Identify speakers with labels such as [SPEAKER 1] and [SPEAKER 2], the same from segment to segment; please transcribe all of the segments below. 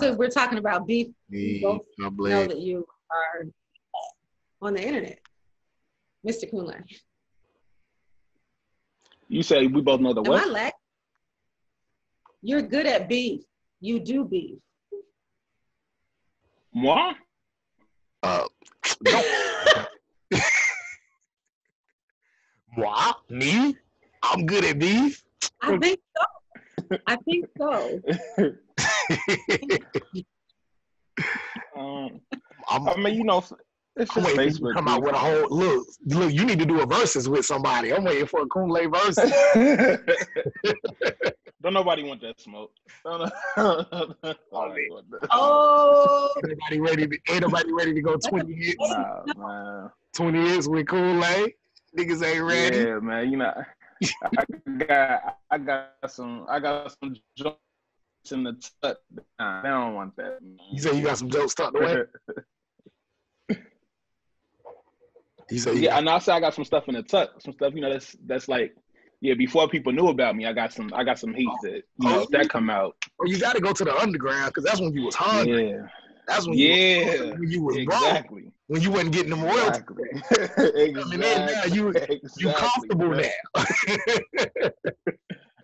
[SPEAKER 1] figured. So we're talking about beef.
[SPEAKER 2] me,
[SPEAKER 1] both know that you are on the internet, Mr. Kunle.
[SPEAKER 3] You say we both know the
[SPEAKER 1] Am I
[SPEAKER 3] what?
[SPEAKER 1] lack? You're good at beef. You do beef.
[SPEAKER 3] Moi?
[SPEAKER 2] Uh, Moi? Me? I'm good at beef.
[SPEAKER 1] I think so. I think so.
[SPEAKER 3] Um,
[SPEAKER 2] I'm,
[SPEAKER 3] mean, you know, it's
[SPEAKER 2] I'm
[SPEAKER 3] just
[SPEAKER 2] waiting
[SPEAKER 3] Facebook.
[SPEAKER 2] come out with a whole look. Look, you need to do a Verzuz with somebody. I'm waiting for a Kunle verse.
[SPEAKER 3] Don't nobody want that smoke. Don't nobody want that.
[SPEAKER 1] Oh,
[SPEAKER 2] Anybody ready? To, ain't nobody ready to go 20 years?
[SPEAKER 3] Nah, man.
[SPEAKER 2] 20 years with Kool-Aid? Niggas ain't ready.
[SPEAKER 3] Yeah, man. You know, I got, I got some, I got some jokes in the tuck. Nah, they don't want that. Man.
[SPEAKER 2] You say you got some jokes tucked away? You say you
[SPEAKER 3] yeah, and I say I got some stuff in the tuck, some stuff you know that's that's like, yeah. Before people knew about me, I got some, I got some heat that you oh, know if that come out.
[SPEAKER 2] Or you got to go to the underground because that's when you was hungry.
[SPEAKER 3] Yeah,
[SPEAKER 2] That's when you
[SPEAKER 3] yeah,
[SPEAKER 2] was, when you was broke.
[SPEAKER 3] exactly.
[SPEAKER 2] When you wasn't getting them royalties.
[SPEAKER 3] Exactly.
[SPEAKER 2] Coming in now, you- You comfortable
[SPEAKER 3] man.
[SPEAKER 2] now.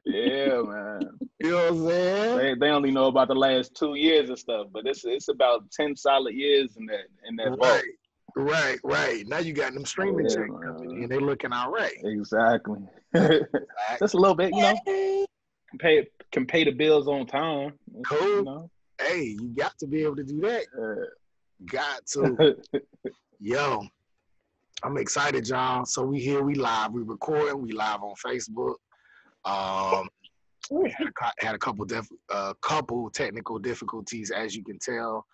[SPEAKER 3] Yeah, man.
[SPEAKER 2] you know what I'm saying?
[SPEAKER 3] They, they only know about the last two years and stuff, but it's it's about ten solid years in that in that.
[SPEAKER 2] Right, right, right. Now you got them streaming
[SPEAKER 3] Yeah,
[SPEAKER 2] checks coming in. They looking all right.
[SPEAKER 3] Exactly. Just a little bit, you know. Can pay can pay the bills on time.
[SPEAKER 2] Cool.
[SPEAKER 3] You know?
[SPEAKER 2] Hey, you got to be able to do that.
[SPEAKER 3] Uh,
[SPEAKER 2] Got to. Yo, I'm excited, y'all. So we here, we live, we recording, we live on Facebook. Um, had a, had a couple def, uh, couple technical difficulties, as you can tell.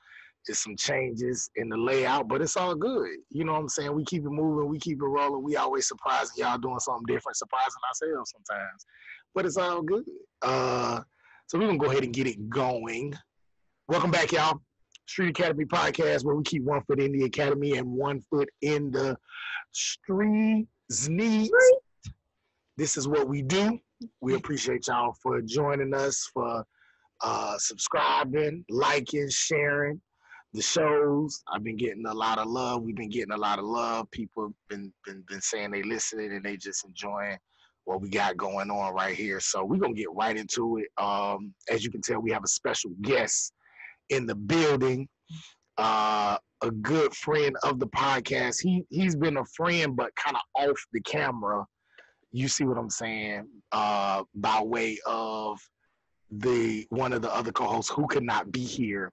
[SPEAKER 2] There's some changes in the layout, but it's all good. You know what I'm saying? We keep it moving, we keep it rolling. We always surprising y'all doing something different, surprising ourselves sometimes. But it's all good. Uh, so we're gonna go ahead and get it going. Welcome back, y'all. Street Academy podcast, where we keep one foot in the academy and one foot in the streets. This is what we do. We appreciate y'all for joining us, for uh, subscribing, liking, sharing the shows. I've been getting a lot of love. We've been getting a lot of love. People have been been, been saying they listening and they just enjoying what we got going on right here. So we're gonna get right into it. Um, as you can tell, we have a special guest in the building. Uh, a good friend of the podcast. He he's been a friend, but kind of off the camera. You see what I'm saying? Uh, by way of the one of the other co-hosts who could not be here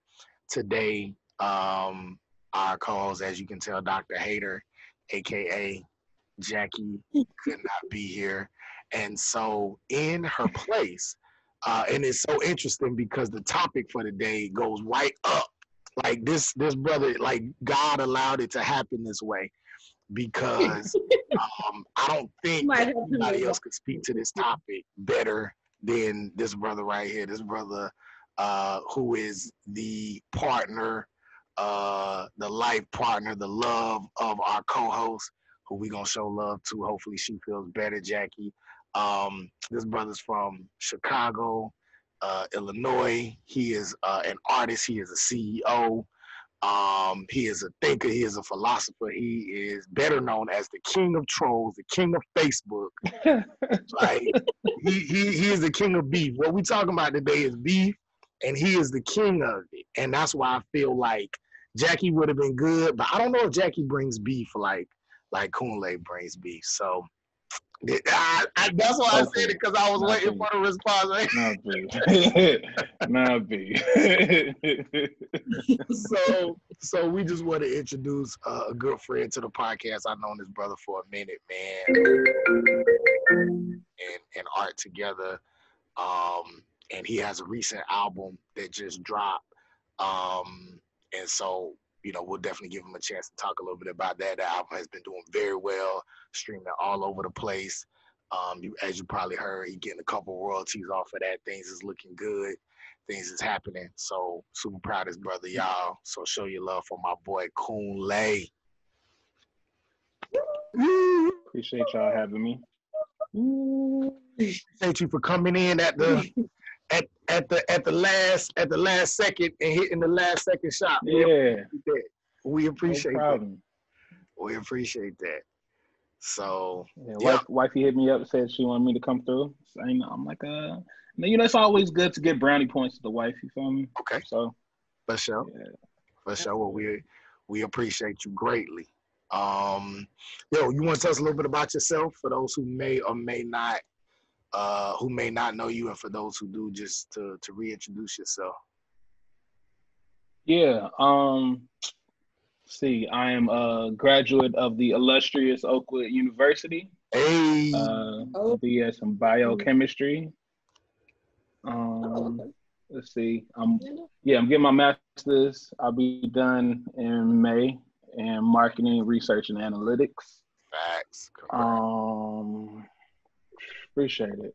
[SPEAKER 2] today. Um, our co-host, as you can tell, Dr. Hater, aka Jackie, could not be here, and so in her place, uh, and it's so interesting because the topic for today goes right up. Like this, this brother, like God allowed it to happen this way because um, I don't think
[SPEAKER 1] Might
[SPEAKER 2] that
[SPEAKER 1] have to
[SPEAKER 2] anybody else could speak to this topic better than this brother right here. This brother, uh, who is the partner, uh, the life partner, the love of our co-host, who we gonna show love to. Hopefully, she feels better, Jackie. Um, this brother's from Chicago, uh, Illinois. He is uh, an artist. He is a CEO. Um, he is a thinker. He is a philosopher. He is better known as the king of trolls, the king of Facebook. Like he, he he is the king of beef. What we talking about today is beef, and he is the king of it. And that's why I feel like Jackie would have been good, but I don't know if Jackie brings beef like like Kunle brings beef. So I, I, that's why I said it because I was
[SPEAKER 3] Okay.
[SPEAKER 2] waiting for the response. Right?
[SPEAKER 3] Nah, B. nah, B.
[SPEAKER 2] so so we just want to introduce uh, a good friend to the podcast. I've known this brother for a minute, man, and and art together. Um, and he has a recent album that just dropped. Um, and so you know we'll definitely give him a chance to talk a little bit about that. The album has been doing very well, streaming all over the place. Um, you, as you probably heard, he getting a couple royalties off of that. Things is looking good things is happening. So super proud of his brother, y'all. So show your love for my boy Kunle.
[SPEAKER 3] Appreciate y'all having me.
[SPEAKER 2] Thank you for coming in at the at, at the at the last at the last second and hitting the last second shot. We
[SPEAKER 3] Yeah,
[SPEAKER 2] appreciate that. We
[SPEAKER 3] no
[SPEAKER 2] appreciate that.
[SPEAKER 3] problem.
[SPEAKER 2] We appreciate that. So
[SPEAKER 3] Yeah,
[SPEAKER 2] Yeah.
[SPEAKER 3] wife, wifey hit me up said she wanted me to come through. So, you know, I'm like, uh, you know, it's always good to get brownie points to the wife. You feel me?
[SPEAKER 2] okay,
[SPEAKER 3] So
[SPEAKER 2] for sure.
[SPEAKER 3] yeah.
[SPEAKER 2] For sure. Well, we we appreciate you greatly. Um, yo, you want to tell us a little bit about yourself for those who may or may not, uh, who may not know you, and for those who do, just to to reintroduce yourself.
[SPEAKER 3] Yeah. Um, see, I am a graduate of the illustrious Oakwood University.
[SPEAKER 2] Hey,
[SPEAKER 3] Uh,
[SPEAKER 1] Oh.
[SPEAKER 3] BS in biochemistry.
[SPEAKER 1] Oh,
[SPEAKER 3] Um,
[SPEAKER 1] okay.
[SPEAKER 3] let's see. I'm yeah, I'm getting my master's. I'll be done in May in marketing, research, and analytics.
[SPEAKER 2] facts. Congrats.
[SPEAKER 3] Um, appreciate it.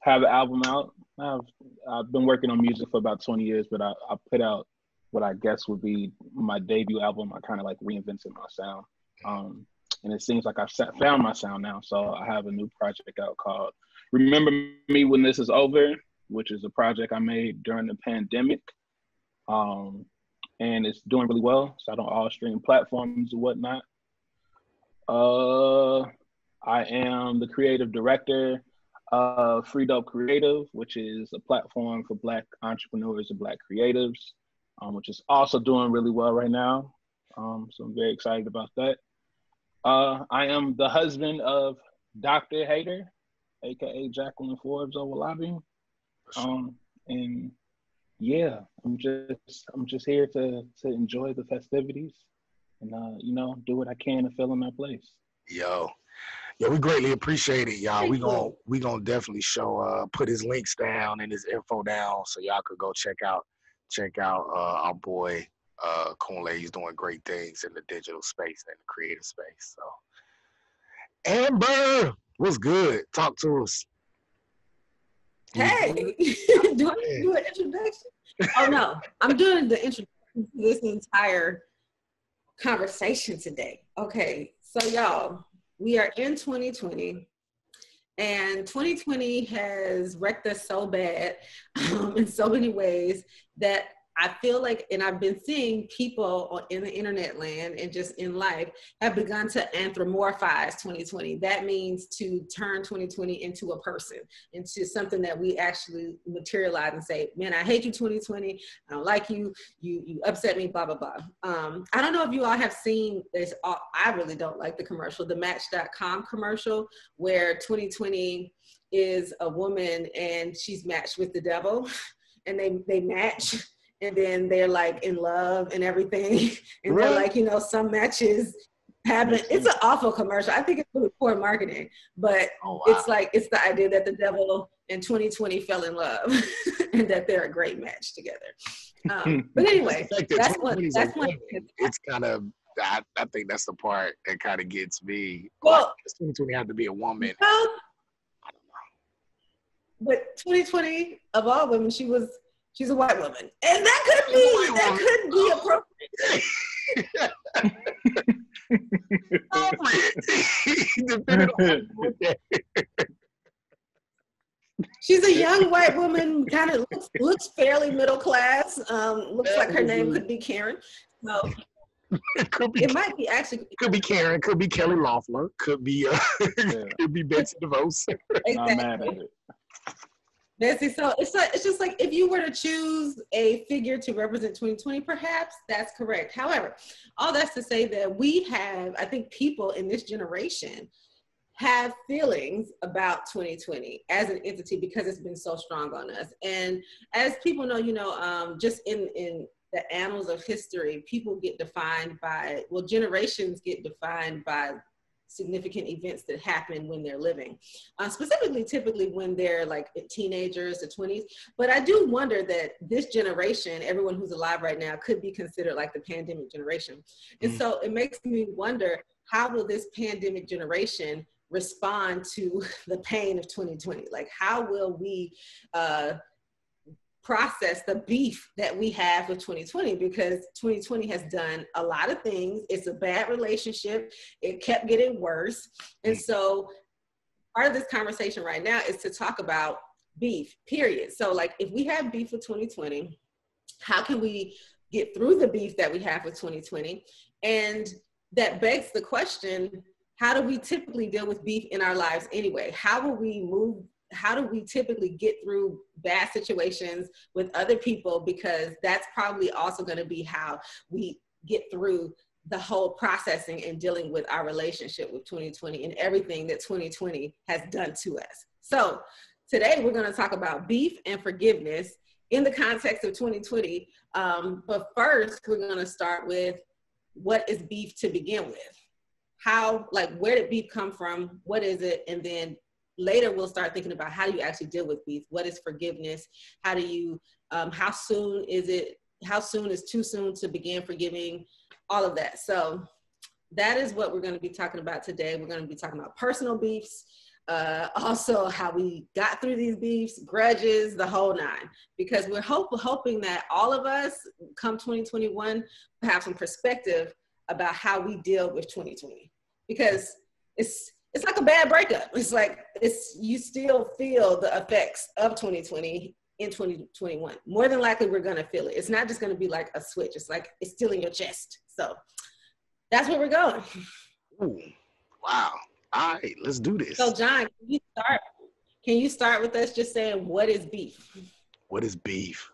[SPEAKER 3] Have an album out. I've I've been working on music for about 20 years, but I, I put out what I guess would be my debut album. I kind of like reinvented my sound. Um, and it seems like I've sa- found my sound now. So I have a new project out called Remember Me When This Is Over, which is a project I made during the pandemic. Um, and it's doing really well. It's out on all streaming platforms and whatnot. Uh, I am the creative director of Free Dope Creative, which is a platform for Black entrepreneurs and Black creatives, um, which is also doing really well right now. Um, so I'm very excited about that. Uh, I am the husband of Dr. Hater, aka Jacqueline Forbes Owolabi. Um, and yeah, I'm just I'm just here to to enjoy the festivities and uh, you know do what I can to fill in my place.
[SPEAKER 2] Yo, yeah, we greatly appreciate it, y'all. We
[SPEAKER 1] Thank you.
[SPEAKER 2] gonna we gonna definitely show uh put his links down and his info down so y'all could go check out check out uh our boy uh Kunle. He's doing great things in the digital space and the creative space. So Amber, what's good? Talk to us.
[SPEAKER 1] Hey, do I do an introduction? Oh no, I'm doing the introduction to this entire conversation today. Okay, so y'all, we are in 2020, and 2020 has wrecked us so bad um, in so many ways that I feel like, and I've been seeing people on, in the internet land and just in life have begun to anthropomorphize 2020. That means to turn 2020 into a person, into something that we actually materialize and say, "Man, I hate you, 2020. I don't like you. You you upset me." Blah blah blah. Um, I don't know if you all have seen this. uh, I really don't like the commercial, the Match.com commercial, where 2020 is a woman and she's matched with the devil, and they they match and then they're like in love and everything. And they're like, you know, some matches happen. It's an awful commercial. I think it's really poor marketing, but
[SPEAKER 2] Oh wow.
[SPEAKER 1] it's like it's the idea that the devil in 2020 fell in love and that they're a great match together. Um, but anyway,
[SPEAKER 2] that
[SPEAKER 1] that's what
[SPEAKER 2] 2020 is a
[SPEAKER 1] that's what.
[SPEAKER 2] it's kind of I, I think that's the part that kind of gets me.
[SPEAKER 1] Well-
[SPEAKER 2] 2020 had to be a woman.
[SPEAKER 1] Well, but 2020 of all women, she was she's a white woman, and that could be that
[SPEAKER 2] woman.
[SPEAKER 1] could be appropriate.
[SPEAKER 2] Depending on how you look at it.
[SPEAKER 1] She's a young white woman, kind of looks, looks fairly middle class. Um, looks like her name could be Karen. So
[SPEAKER 2] It could be
[SPEAKER 1] it might be actually
[SPEAKER 2] could be Karen, could be Kelly Loeffler, could be uh,
[SPEAKER 3] Yeah,
[SPEAKER 2] could be Betsy DeVos.
[SPEAKER 3] not mad at it.
[SPEAKER 1] Nancy, so it's a, it's just like if you were to choose a figure to represent 2020, perhaps that's correct. However, all that's to say that we have, I think, people in this generation have feelings about 2020 as an entity because it's been so strong on us. And as people know, you know, um, just in in the annals of history, people get defined by well, generations get defined by significant events that happen when they're living uh, specifically typically when they're like teenagers to 20s but i do wonder that this generation everyone who's alive right now could be considered like the pandemic generation. And
[SPEAKER 2] Mm.
[SPEAKER 1] so it makes me wonder how will this pandemic generation respond to the pain of 2020 like how will we uh, process the beef that we have with 2020 because 2020 has done a lot of things. It's a bad relationship. It kept getting worse. And mm. so part of this conversation right now is to talk about beef, period. So, like, if we have beef for 2020, how can we get through the beef that we have with 2020? And that begs the question how do we typically deal with beef in our lives anyway? How will we move? How do we typically get through bad situations with other people? Because that's probably also going to be how we get through the whole processing and dealing with our relationship with 2020 and everything that 2020 has done to us. So, today we're going to talk about beef and forgiveness in the context of 2020. Um, but first, we're going to start with what is beef to begin with? How, like, where did beef come from? What is it? And then later we'll start thinking about how do you actually deal with beef? What is forgiveness? How do you, um, how soon is it, how soon is too soon to begin forgiving? All of that. So that is what we're going to be talking about today. We're going to be talking about personal beefs, uh, also how we got through these beefs, grudges, the whole nine. Because we're hope, hoping that all of us come 2021 have some perspective about how we deal with 2020. Because it's it's like a bad breakup. It's like it's you still feel the effects of 2020 in 2021. More than likely, we're gonna feel it. It's not just gonna be like a switch. It's like it's still in your chest. So that's where we're going.
[SPEAKER 2] Ooh, wow. All right, let's do this.
[SPEAKER 1] So, John, can you start? Can you start with us just saying what is beef?
[SPEAKER 2] What is beef?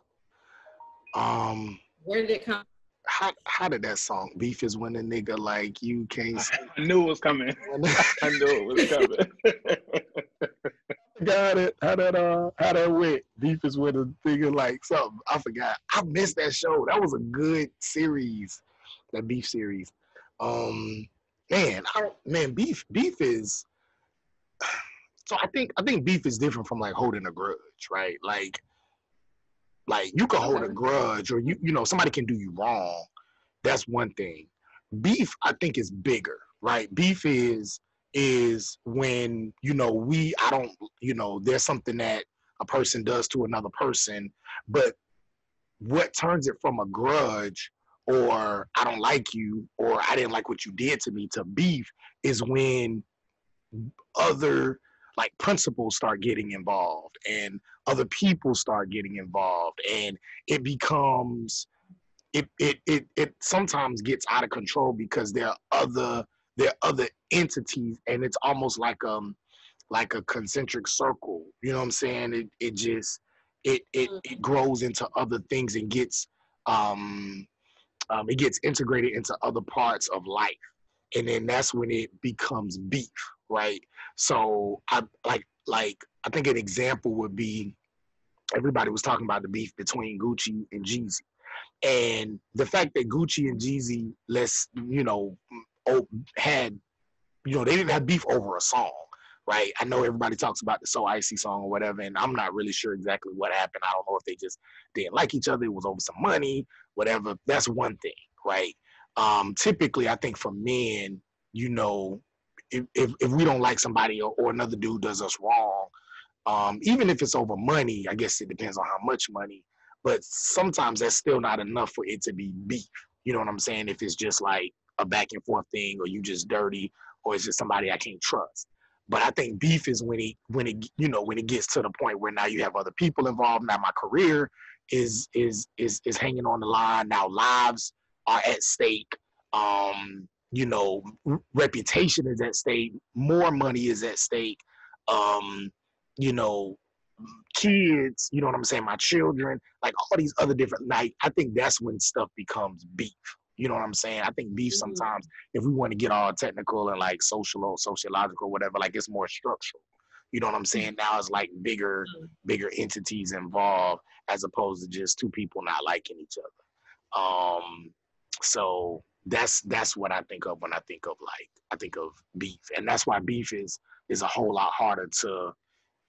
[SPEAKER 2] Um,
[SPEAKER 1] where did it come?
[SPEAKER 2] How how did that song? Beef is when a nigga like you can't.
[SPEAKER 3] I knew it was coming. I knew it was coming.
[SPEAKER 2] Got it. How that uh how that went? Beef is when a nigga like something. I forgot. I missed that show. That was a good series. That beef series. Um man, I, man, beef, beef is. So I think I think beef is different from like holding a grudge, right? Like, like you can hold a grudge, or you you know somebody can do you wrong. That's one thing. Beef, I think, is bigger, right? Beef is is when you know we I don't you know there's something that a person does to another person, but what turns it from a grudge or I don't like you or I didn't like what you did to me to beef is when other like principles start getting involved and other people start getting involved and it becomes it it it, it sometimes gets out of control because there are other there are other entities and it's almost like um like a concentric circle. You know what i'm saying? It it just it it, mm. it grows into other things and gets um um, it gets integrated into other parts of life. And then that's when it becomes beef right so i like like i think an example would be everybody was talking about the beef between gucci and jeezy and the fact that gucci and jeezy let's you know had you know they didn't have beef over a song right? I know everybody talks about the So Icy song or whatever, and I'm not really sure exactly what happened. I don't know if they just didn't like each other, it was over some money, whatever. That's one thing, right? Um, typically, I think for men, you know, if, if, if we don't like somebody or, or, another dude does us wrong, um, even if it's over money, I guess it depends on how much money, but sometimes that's still not enough for it to be beef. You know what I'm saying? If it's just like a back and forth thing, or you just dirty, or it's just somebody I can't trust. But I think beef is when it when it you know when it gets to the point where now you have other people involved. Now my career is is is is hanging on the line. Now lives are at stake. Um, you know, reputation is at stake. More money is at stake. Um, you know, kids. You know what I'm saying? My children, like all these other different. Like I think that's when stuff becomes beef. You know what I'm saying? I think beef mm-hmm. sometimes, if we want to get all technical and like social or sociological, whatever, like it's more structural. You know what I'm saying? Mm-hmm. Now it's like bigger, mm-hmm. bigger entities involved as opposed to just two people not liking each other. Um, so that's that's what I think of when I think of like I think of beef, and that's why beef is is a whole lot harder to,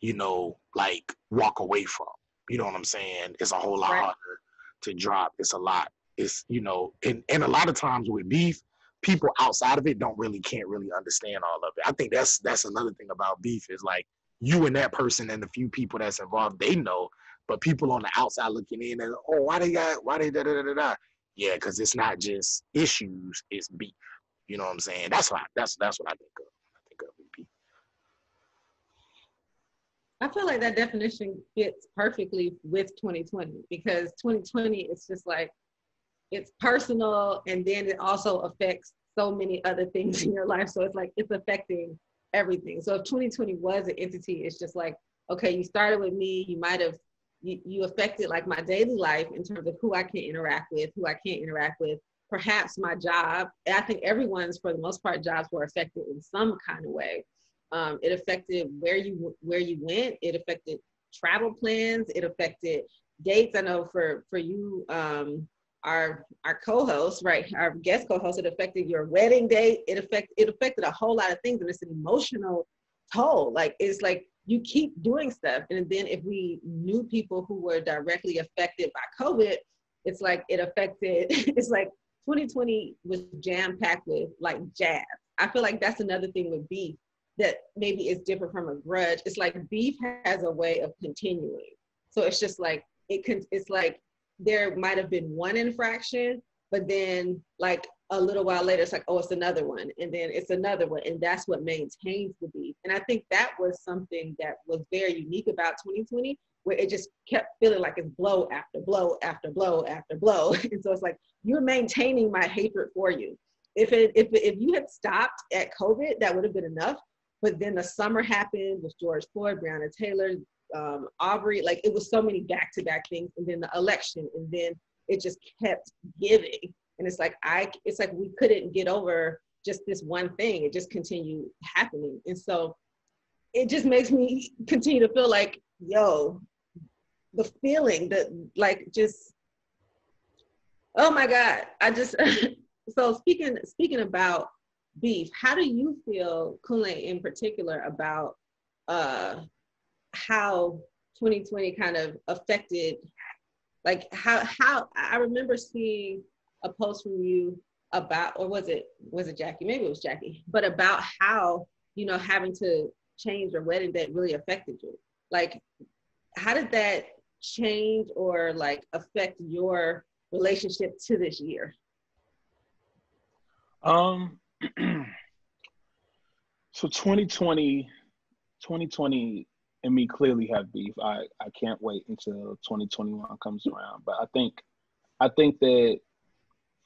[SPEAKER 2] you know, like walk away from. You know what I'm saying? It's a whole lot right. harder to drop. It's a lot it's you know, and and a lot of times with beef, people outside of it don't really can't really understand all of it. I think that's that's another thing about beef is like you and that person and the few people that's involved, they know, but people on the outside looking in and oh, why they got why they da da da da. Yeah, because it's not just issues, it's beef. You know what I'm saying? That's what I, that's that's what I think of. I think of beef.
[SPEAKER 1] I feel like that definition fits perfectly with 2020 because 2020 is just like it's personal and then it also affects so many other things in your life. So it's like it's affecting everything. So if 2020 was an entity, it's just like, okay, you started with me, you might have you, you affected like my daily life in terms of who I can interact with, who I can't interact with, perhaps my job. I think everyone's, for the most part, jobs were affected in some kind of way. Um, it affected where you where you went. It affected travel plans. It affected dates. I know for for you, um, our our co-host, right, our guest co-host, it affected your wedding date. It affect it affected a whole lot of things, and it's an emotional toll. Like it's like you keep doing stuff, and then if we knew people who were directly affected by COVID, it's like it affected. It's like 2020 was jam packed with like jazz. I feel like that's another thing with beef that maybe is different from a grudge. It's like beef has a way of continuing. So it's just like it can. It's like there might have been one infraction, but then like a little while later, it's like oh, it's another one, and then it's another one, and that's what maintains the beef. And I think that was something that was very unique about 2020 where it just kept feeling like it's blow after blow after blow after blow. and so it's like you're maintaining my hatred for you. If it if if you had stopped at COVID, that would have been enough. But then the summer happened with George Floyd, Breonna Taylor, um, Arbery. Like it was so many back to back things, and then the election, and then it just kept giving. And it's like I, it's like we couldn't get over just this one thing. It just continued happening, and so it just makes me continue to feel like, yo, the feeling that like just oh my god i just so speaking speaking about beef how do you feel Kunle in particular about uh how 2020 kind of affected like how how i remember seeing a post from you about or was it was it jackie maybe it was jackie but about how you know having to change your wedding date really affected you like how did that change or like affect your relationship to this year?
[SPEAKER 3] Um so 2020 2020 and me clearly have beef. I I can't wait until 2021 comes around, but I think I think that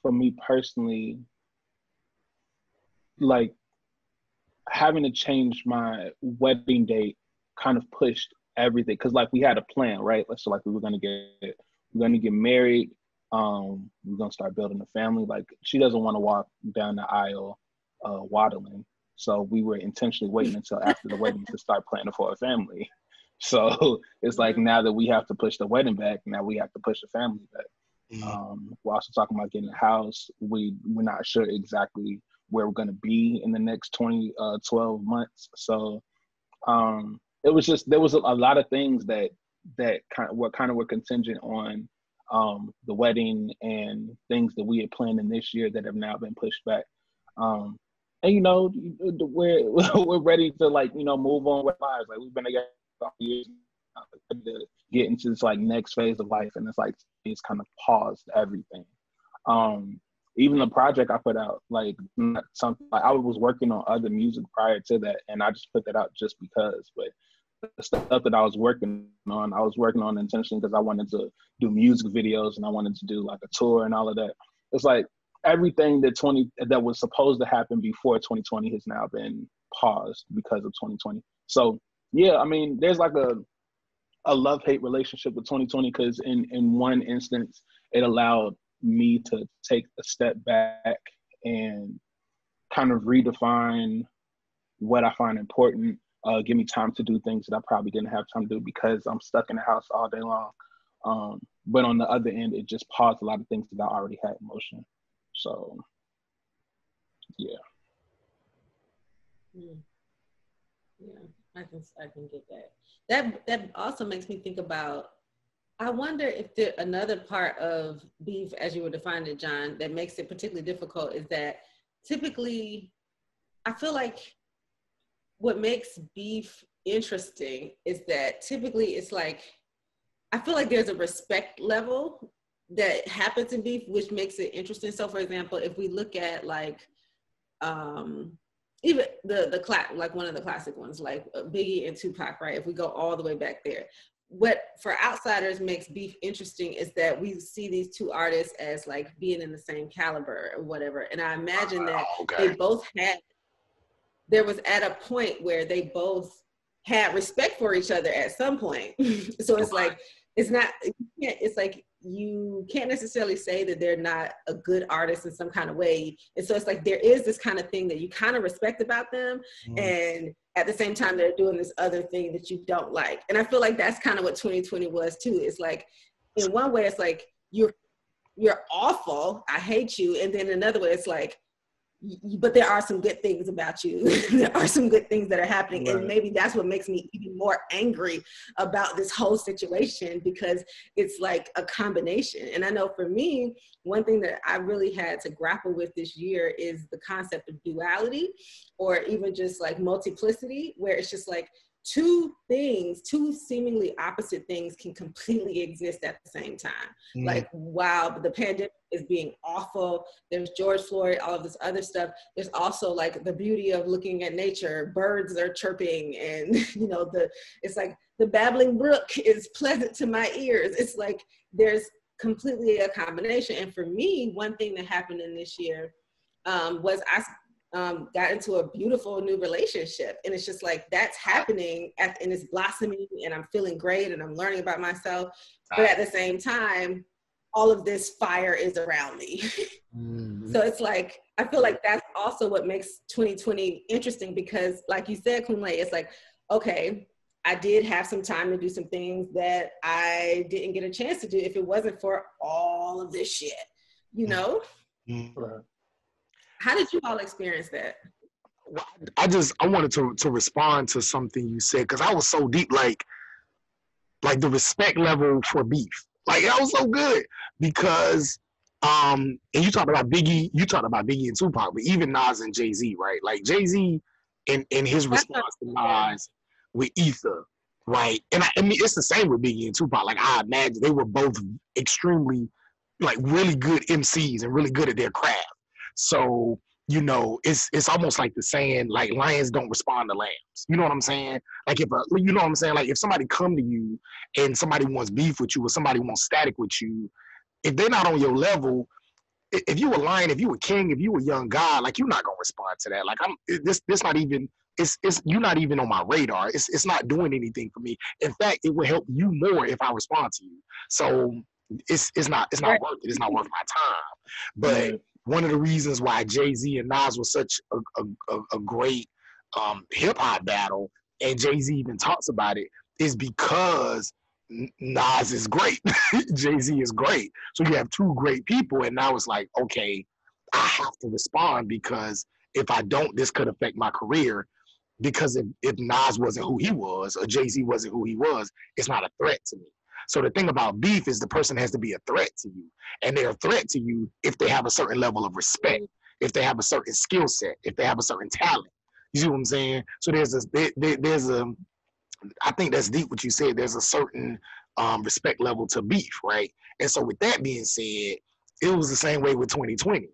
[SPEAKER 3] for me personally like having to change my wedding date kind of pushed everything because like we had a plan, right? So like we were gonna get we're gonna get married. Um, we're gonna start building a family. Like she doesn't want to walk down the aisle uh, waddling, so we were intentionally waiting until after the wedding to start planning for a family. So it's like now that we have to push the wedding back, now we have to push the family back. Mm-hmm. Um, we're also talking about getting a house. We we're not sure exactly where we're gonna be in the next 20, uh, 12 months. So um, it was just there was a, a lot of things that that kind of were kind of were contingent on um, the wedding and things that we had planned in this year that have now been pushed back. Um, and you know, we're we're ready to like you know move on with lives. Like we've been together years to get into this like next phase of life, and it's like it's kind of paused everything. Um, even the project I put out, like something like I was working on other music prior to that, and I just put that out just because. But the stuff that I was working on, I was working on intentionally because I wanted to do music videos and I wanted to do like a tour and all of that. It's like everything that 20 that was supposed to happen before 2020 has now been paused because of 2020. So yeah, I mean, there's like a a love hate relationship with 2020 because in in one instance it allowed me to take a step back and kind of redefine what I find important uh, give me time to do things that I probably didn't have time to do because I'm stuck in the house all day long. Um, but on the other end, it just paused a lot of things that I already had in motion. So, yeah.
[SPEAKER 1] Mm. Yeah, I can I can get that. That that also makes me think about. I wonder if there another part of beef, as you were defining it, John, that makes it particularly difficult is that typically, I feel like what makes beef interesting is that typically it's like I feel like there's a respect level that happens in beef, which makes it interesting. So, for example, if we look at like um, even the the class like one of the classic ones like uh, Biggie and Tupac, right? If we go all the way back there, what for outsiders makes beef interesting is that we see these two artists as like being in the same caliber or whatever. And I imagine that
[SPEAKER 2] Oh, okay.
[SPEAKER 1] they both had there was at a point where they both had respect for each other at some point. so it's like it's not you can't- it's like you can't necessarily say that they're not a good artist in some kind of way. And so it's like there is this kind of thing that you kind of respect about them
[SPEAKER 2] Mhm.
[SPEAKER 1] and at the same time they're doing this other thing that you don't like and i feel like that's kind of what 2020 was too it's like in one way it's like you're you're awful i hate you and then another way it's like but there are some good things about you there are some good things that are happening
[SPEAKER 3] Right.
[SPEAKER 1] and maybe that's what makes me even more angry about this whole situation because it's like a combination and i know for me one thing that i really had to grapple with this year is the concept of duality or even just like multiplicity, where it's just like two things, two seemingly opposite things can completely exist at the same time.
[SPEAKER 2] Mhm.
[SPEAKER 1] Like, wow, the pandemic is being awful. There's George Floyd, all of this other stuff. There's also like the beauty of looking at nature. Birds are chirping, and you know, the it's like the babbling brook is pleasant to my ears. It's like there's completely a combination. And for me, one thing that happened in this year um, was I um, got into a beautiful new relationship. And it's just like that's happening at, and it's blossoming and I'm feeling great and I'm learning about myself. But at the same time, all of this fire is around me.
[SPEAKER 2] Mhm.
[SPEAKER 1] so it's like, I feel like that's also what makes 2020 interesting because, like you said, Kunle, it's like, okay, I did have some time to do some things that I didn't get a chance to do if it wasn't for all of this shit, you know?
[SPEAKER 2] Mhm.
[SPEAKER 1] How did you all experience that?
[SPEAKER 2] I just I wanted to to respond to something you said because I was so deep, like like the respect level for beef. Like that was so good because um and you talked about Biggie, you talked about Biggie and Tupac, but even Nas and Jay Z, right? Like Jay Z in in his response to Nas with Ether, right? And I, I mean it's the same with Biggie and Tupac. Like I imagine they were both extremely like really good MCs and really good at their craft. So you know, it's it's almost like the saying like lions don't respond to lambs. You know what I'm saying? Like if a, you know what I'm saying? Like if somebody come to you and somebody wants beef with you or somebody wants static with you, if they're not on your level, if you a lion, if you a king, if you a young guy, like you're not gonna respond to that. Like I'm this this not even it's it's you're not even on my radar. It's it's not doing anything for me. In fact, it will help you more if I respond to you. So it's it's not it's not worth it. It's not worth my time. But. One of the reasons why Jay Z and Nas was such a, a, a, great um, hip hop battle, and Jay Z even talks about it, is because Nas is great, Jay Z is great. So you have two great people, and now it's like, okay, I have to respond because if I don't, this could affect my career. Because if, if Nas wasn't who he was, or Jay Z wasn't who he was, it's not a threat to me. So the thing about beef is the person has to be a threat to you and they're a threat to you if they have a certain level of respect, if they have a certain skill set, if they have a certain talent. You see what I'm saying? So there's a there, there- there's a I think that's deep what you said. There's a certain um, respect level to beef, right? And so with that being said, it was the same way with 2020.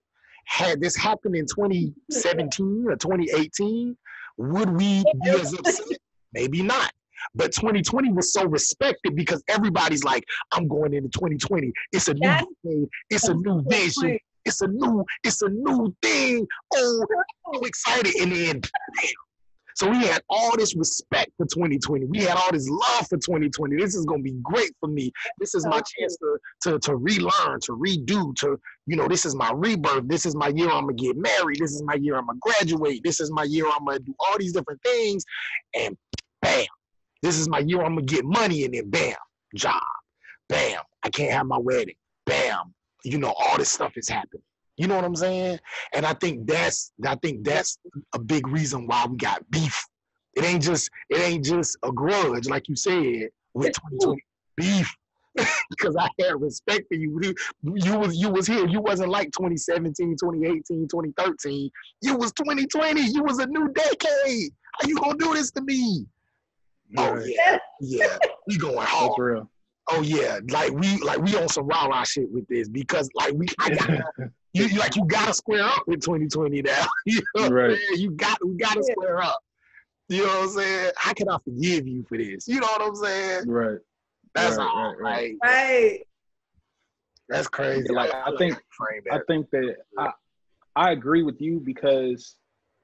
[SPEAKER 2] Had this happened in 2017 or 2018, would we be as upset? Maybe not. But 2020 was so respected because everybody's like, I'm going into 2020. It's a new decade. It's a new vision. It's a new, it's a new thing. Oh, I'm so excited. And then bam. So we had all this respect for 2020. We had all this love for 2020. This is gonna be great for me. This is my chance to, to to relearn, to redo, to you know, this is my rebirth. This is my year I'm gonna get married. This is my year I'm gonna graduate. This is my year I'm gonna do all these different things. And bam, this is my year I'm gonna get money. And then bam, job. Bam, I can't have my wedding. Bam, you know, all this stuff is happening. You know what I'm saying? And I think that's I think that's a big reason why we got beef. It ain't just it ain't just a grudge, like you said, with 2020 beef. Because I had respect for you. you. You was you was here. You wasn't like 2017, 2018, 2013. You was 2020. You was a new decade. How you gonna do this to me? Oh
[SPEAKER 3] Right.
[SPEAKER 2] yeah, yeah. We going hard.
[SPEAKER 3] That's real.
[SPEAKER 2] Oh yeah, like we like we on some rah rah shit with this because like we I got you, like you gotta square up with 2020 now. you know
[SPEAKER 3] Right.
[SPEAKER 2] You got we gotta
[SPEAKER 1] Yeah.
[SPEAKER 2] square up. You know what I'm saying? How can I forgive you for this? You know what I'm saying?
[SPEAKER 3] Right.
[SPEAKER 2] That's
[SPEAKER 3] Right,
[SPEAKER 2] all.
[SPEAKER 3] right, right.
[SPEAKER 2] Like
[SPEAKER 1] Right.
[SPEAKER 2] that's crazy.
[SPEAKER 3] Like, I think- I think that I I agree with you because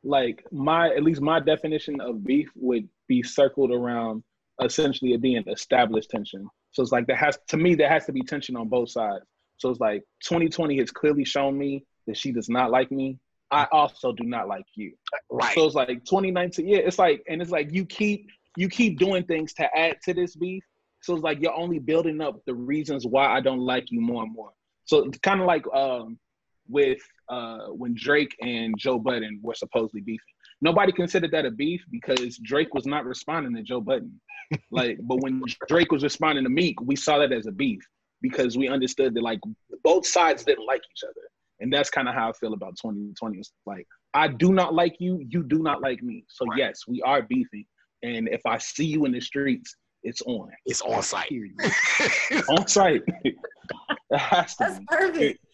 [SPEAKER 3] like my at least my definition of beef would be circled around essentially it being established tension. So it's like there has to me there has to be tension on both sides. So it's like 2020 has clearly shown me that she does not like me. I also do not like you.
[SPEAKER 2] right.
[SPEAKER 3] So it's like 2019. Yeah, it's like, and it's like you keep you keep doing things to add to this beef. So it's like you're only building up the reasons why I don't like you more and more. So it's kind of like um, with uh, when Drake and Joe Budden were supposedly beefing. Nobody considered that a beef because Drake was not responding to Joe Budden. Like, but when Drake was responding to Meek, we saw that as a beef because we understood that like both sides didn't like each other. And that's kind of how I feel about 2020. It's like I do not like you, you do not like me. So
[SPEAKER 2] Right.
[SPEAKER 3] yes, we are beefing. And if I see you in the streets, it's on.
[SPEAKER 2] it's on site.
[SPEAKER 3] On site. it has to
[SPEAKER 1] That's
[SPEAKER 3] be.
[SPEAKER 1] perfect.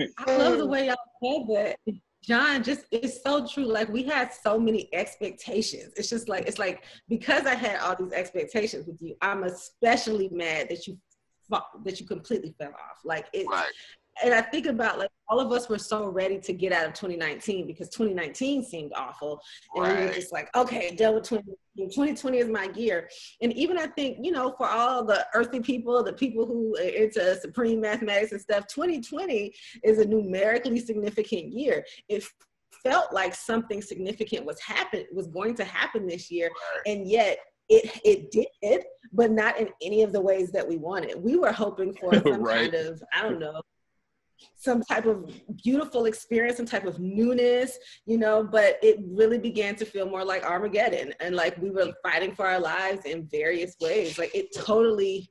[SPEAKER 1] I love the way y'all said that. John, just it's so true. Like we had so many expectations. It's just like it's like because I had all these expectations with you, I'm especially mad that you that you completely fell off. Like it,
[SPEAKER 2] right.
[SPEAKER 1] and I think about like all of us were so ready to get out of 2019 because 2019 seemed awful, and we were just like, okay, done with 20, 2020 is my year. And even I think you know, for all the earthy people, the people who are into supreme mathematics and stuff, 2020 is a numerically significant year. It felt like something significant was happen was going to happen this year, and yet. It, it did, but not in any of the ways that we wanted. We were hoping for some
[SPEAKER 3] Right.
[SPEAKER 1] kind of, I don't know, some type of beautiful experience, some type of newness, you know, but it really began to feel more like Armageddon. And like we were fighting for our lives in various ways. Like it totally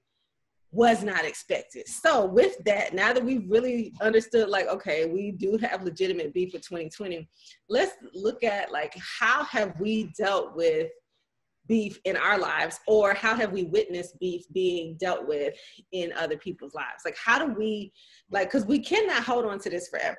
[SPEAKER 1] was not expected. So with that, now that we've really understood, like, okay, we do have legitimate beef for 2020, let's look at like how have we dealt with beef in our lives or how have we witnessed beef being dealt with in other people's lives? Like how do we like because we cannot hold on to this forever.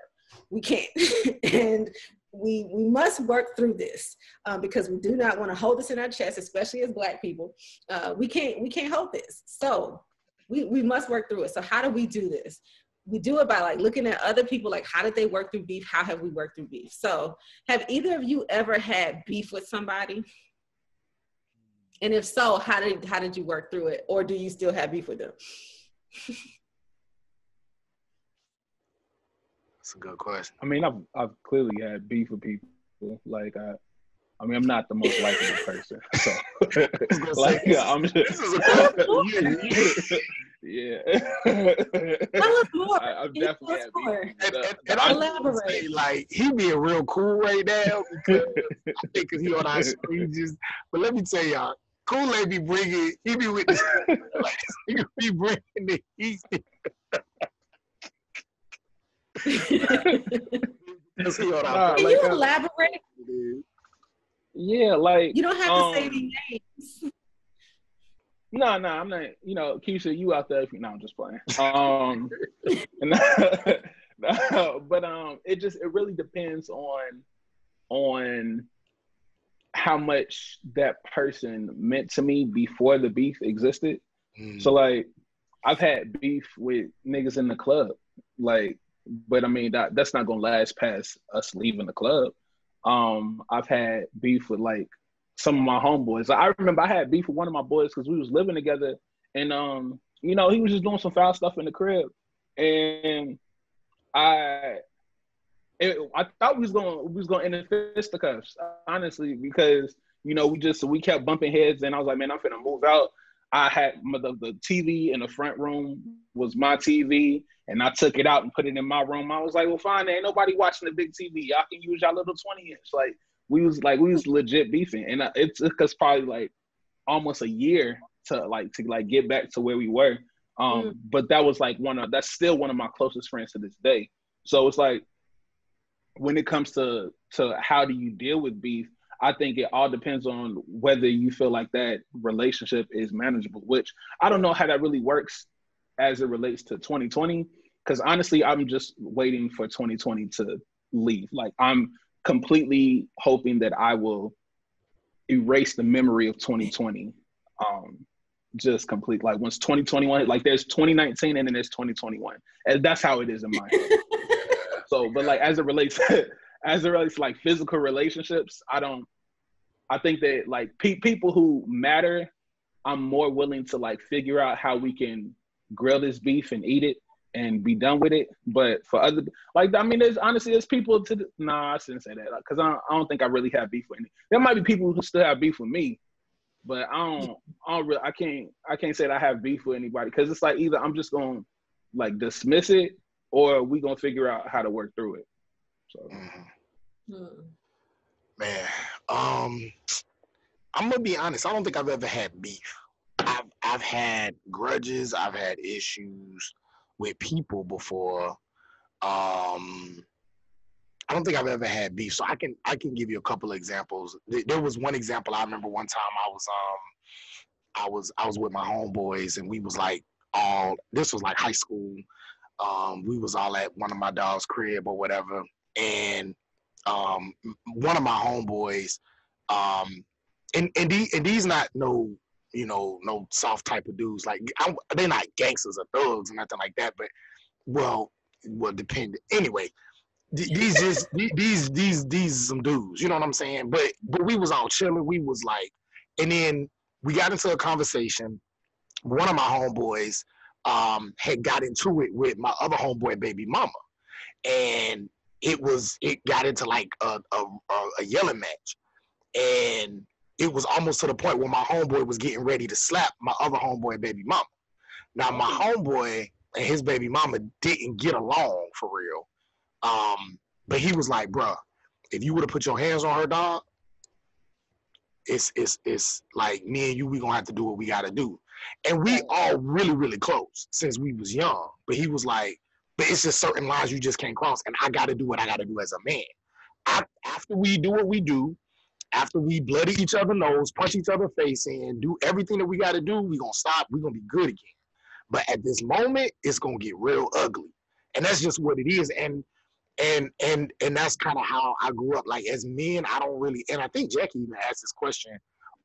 [SPEAKER 1] We can't. And we we must work through this um, because we do not want to hold this in our chest especially as black people. Uh, we can't we can't hold this. So we, we must work through it. So how do we do this? We do it by like looking at other people like how did they work through beef? How have we worked through beef? So have either of you ever had beef with somebody and if so, how did how did you work through it, or do you still have beef with them?
[SPEAKER 2] That's a good question.
[SPEAKER 3] I mean, I've I've clearly had beef with people. Like I, I mean, I'm not the most likable person, so like
[SPEAKER 2] yeah,
[SPEAKER 3] I'm just,
[SPEAKER 2] is a good you,
[SPEAKER 3] yeah.
[SPEAKER 1] Tell us more.
[SPEAKER 3] I, I've definitely
[SPEAKER 1] tell us
[SPEAKER 3] had
[SPEAKER 1] more?
[SPEAKER 3] beef.
[SPEAKER 2] And, and, and I'm
[SPEAKER 3] other-
[SPEAKER 2] gonna say, like he being real cool right now because I think 'cause he on our screen just. But let me tell y'all, Kool Aid be bringing. He be with the like he be bringing the heat. He on
[SPEAKER 3] Nah,
[SPEAKER 2] our.
[SPEAKER 1] Can
[SPEAKER 3] like,
[SPEAKER 1] you elaborate?
[SPEAKER 3] yeah, like
[SPEAKER 1] You don't have
[SPEAKER 3] um,
[SPEAKER 1] to say any names.
[SPEAKER 3] No, no, I'm not. You know, Keisha, you out there? If you, no, I'm just playing. Um, no, but um, it just it really depends on on how much that person meant to me before the beef existed.
[SPEAKER 2] Mm.
[SPEAKER 3] So like, I've had beef with niggas in the club, like, but I mean that that's not gonna last past us leaving the club. Um, I've had beef with like some of my homeboys. I remember I had beef with one of my boys because we was living together, and um, you know, he was just doing some foul stuff in the crib, and I. It, I thought we was gonna we was going to end in fisticuffs, honestly, because you know we just we kept bumping heads, and I was like, man, I'm finna move out. I had the, the TV in the front room was my TV, and I took it out and put it in my room. I was like, well, fine, ain't nobody watching the big TV. Y'all can use y'all little 20 inch. Like we was like we was legit beefing, and it took us probably like almost a year to like to like get back to where we were. Um,
[SPEAKER 1] Mm.
[SPEAKER 3] but that was like one of that's still one of my closest friends to this day. So it's like when it comes to to how do you deal with beef, I think it all depends on whether you feel like that relationship is manageable. Which I don't know how that really works as it relates to 2020. because honestly, I'm just waiting for 2020 to leave. Like I'm completely hoping that I will erase the memory of 2020. Um, just complete like once 2021 like there's 2019 and then there's 2021 and that's how it is in my so but like as it relates as it relates to like physical relationships i don't i think that like pe- people who matter i'm more willing to like figure out how we can grill this beef and eat it and be done with it. But for other like i mean there's honestly there's people to the, nah i shouldn't say that because I, I don't think i really have beef with any there might be people who still have beef with me but I don't, I don't really, I can't, I can't say that I have beef with anybody because it's like either I'm just gonna like dismiss it or we gonna figure out how to work through it. So, mm-hmm.
[SPEAKER 2] man, um, I'm gonna be honest. I don't think I've ever had beef. I've I've had grudges. I've had issues with people before. Um, I don't think I've ever had beef. So I can I can give you a couple of examples. There was one example I remember one time I was um I was I was with my homeboys and we was like all this was like high school. Um, we was all at one of my dog's crib or whatever, and um, one of my homeboys, um, and and, the, and these not no you know no soft type of dudes like I'm, they're not gangsters or thugs or nothing like that, but well well depend anyway these just these these these some dudes, you know what I'm saying? But but we was all chilling. We was like, and then we got into a conversation. One of my homeboys um, had got into it with my other homeboy, baby mama, and it was it got into like a a, a yelling match, and it was almost to the point where my homeboy was getting ready to slap my other homeboy, baby mama. Now my homeboy and his baby mama didn't get along for real um, but he was like, bruh, if you would have put your hands on her, dog, it's it's it's like me and you, we gonna have to do what we gotta do. And we all really, really close since we was young. But he was like, but it's just certain lines you just can't cross, and I gotta do what I gotta do as a man. I, after we do what we do, after we bloody each other nose, punch each other face in, do everything that we gotta do, we gonna stop, we gonna be good again. But at this moment, it's gonna get real ugly. And that's just what it is. And and and and that's kind of how I grew up. Like as men, I don't really. And I think Jackie even asked this question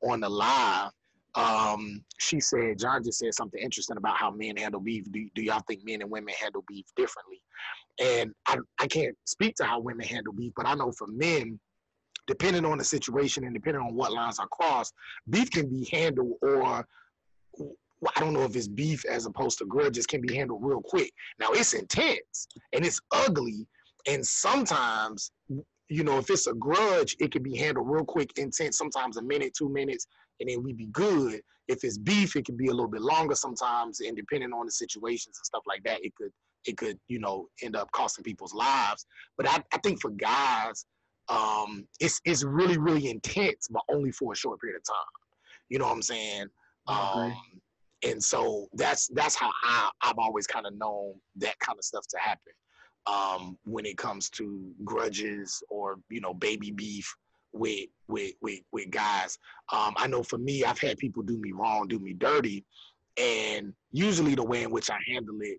[SPEAKER 2] on the live. Um, she said John just said something interesting about how men handle beef. Do, do y'all think men and women handle beef differently? And I I can't speak to how women handle beef, but I know for men, depending on the situation and depending on what lines are crossed, beef can be handled or I don't know if it's beef as opposed to grudges can be handled real quick. Now it's intense and it's ugly, and sometimes, you know, if it's a grudge, it can be handled real quick, intense, sometimes a minute, two minutes, and then we'd be good. If it's beef, it can be a little bit longer sometimes, and depending on the situations and stuff like that, it could it could, you know, end up costing people's lives. But I, I think for guys, um, it's it's really, really intense, but only for a short period of time. You know what I'm saying? Um, and so that's that's how I, I've always kind of known that kind of stuff to happen um, when it comes to grudges or you know baby beef with with with, with guys. Um, I know for me, I've had people do me wrong, do me dirty, and usually the way in which I handle it,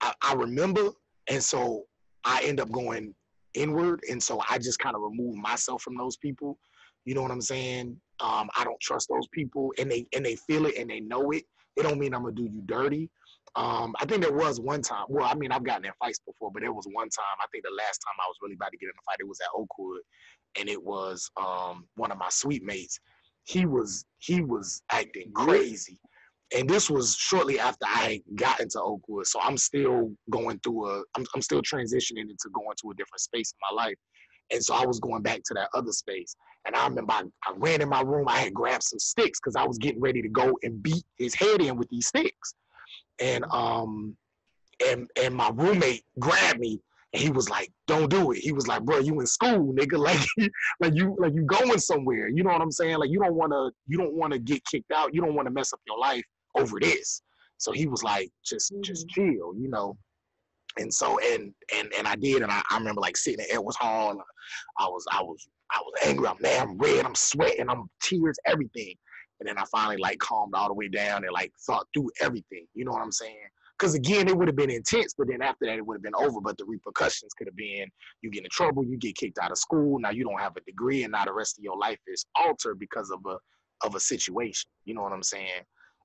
[SPEAKER 2] I, I remember, and so I end up going inward, and so I just kind of remove myself from those people. You know what I'm saying? Um, I don't trust those people, and they and they feel it and they know it. It don't mean I'm gonna do you dirty, um, I think there was one time. Well, I mean, I've gotten in fights before, but there was one time. I think the last time I was really about to get in a fight, it was at Oakwood, and it was um, one of my suite mates. He was he was acting crazy, and this was shortly after I got into Oakwood. So I'm still going through a. I'm I'm still transitioning into going to a different space in my life, and so I was going back to that other space. And I remember I, I ran in my room. I had grabbed some sticks because I was getting ready to go and beat his head in with these sticks and um and and my roommate grabbed me and he was like, "Don't do it." He was like, "Bro, you in school, nigga? Like, like you like you going somewhere? You know what I'm saying? Like you don't want to you don't want to get kicked out. You don't want to mess up your life over this." So he was like, "Just mm-hmm. just chill," you know. And so and and and I did, and I, I remember like sitting at Edwards Hall. And I was I was I was angry. I'm mad. I'm red. I'm sweating. I'm tears. Everything. And then I finally like calmed all the way down and like thought through everything. You know what I'm saying? Because again, it would have been intense, but then after that, it would have been over. But the repercussions could have been you get in trouble, you get kicked out of school. Now you don't have a degree, and now the rest of your life is altered because of a of a situation. You know what I'm saying?